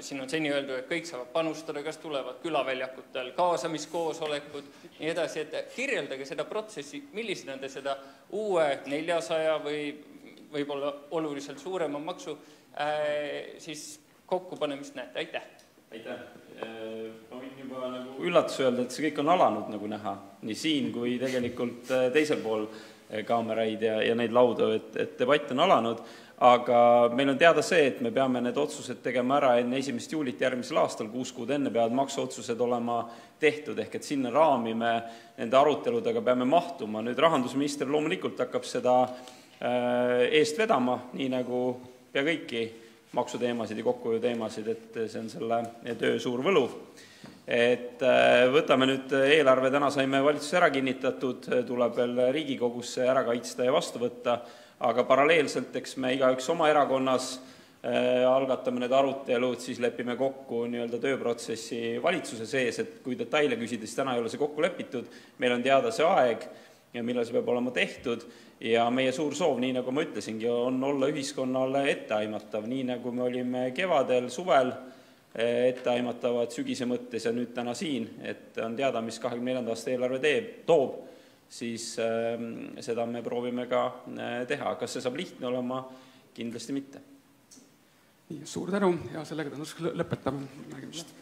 siin on seni öeldud, et kõik saavad panustada, kas tulevad külaväljakutel kaasamiskoosolekud, nii edasi, et kirjeldage seda protsessi, millisena te seda uue neljasaja või võib-olla oluliselt suurema maksu äh, siis kokkupanemist näete, aitäh! aitäh! Ma võin juba nagu üllatus öelda, et see kõik on alanud, nagu näha, nii siin kui tegelikult äh, teisel pool äh, kaameraid ja, ja neid laudu, et, et debatt on alanud, aga meil on teada see, et me peame need otsused tegema ära enne esimest juulit järgmisel aastal, kuus kuud enne peavad maksuotsused olema tehtud, ehk et sinna raami me nende aruteludega peame mahtuma. nüüd rahandusminister loomulikult hakkab seda eest vedama, nii nagu pea kõiki maksuteemasid ja kokkuhoiuteemasid, et see on selle töö suur võlu. et võtame nüüd eelarve, täna saime valitsuses ära kinnitatud, tuleb veel Riigikogusse ära kaitsta ja vastu võtta, aga paralleelselt, eks me igaüks oma erakonnas Äh, algatame need arutelud, siis lepime kokku nii-öelda tööprotsessi valitsuse sees, et kui detaile küsida, siis täna ei ole see kokku lepitud, meil on teada see aeg, millal see peab olema tehtud ja meie suur soov, nii nagu ma ütlesingi, on olla ühiskonnale etteaimatav, nii nagu me olime kevadel, suvel äh, etteaimatavad sügise mõttes ja nüüd täna siin, et on teada, mis kahekümne neljanda aasta eelarve teeb, toob, siis äh, seda me proovime ka äh, teha. kas see saab lihtne olema? kindlasti mitte nii, suur tänu ja sellega tõenäoliselt lõpetame. nägemist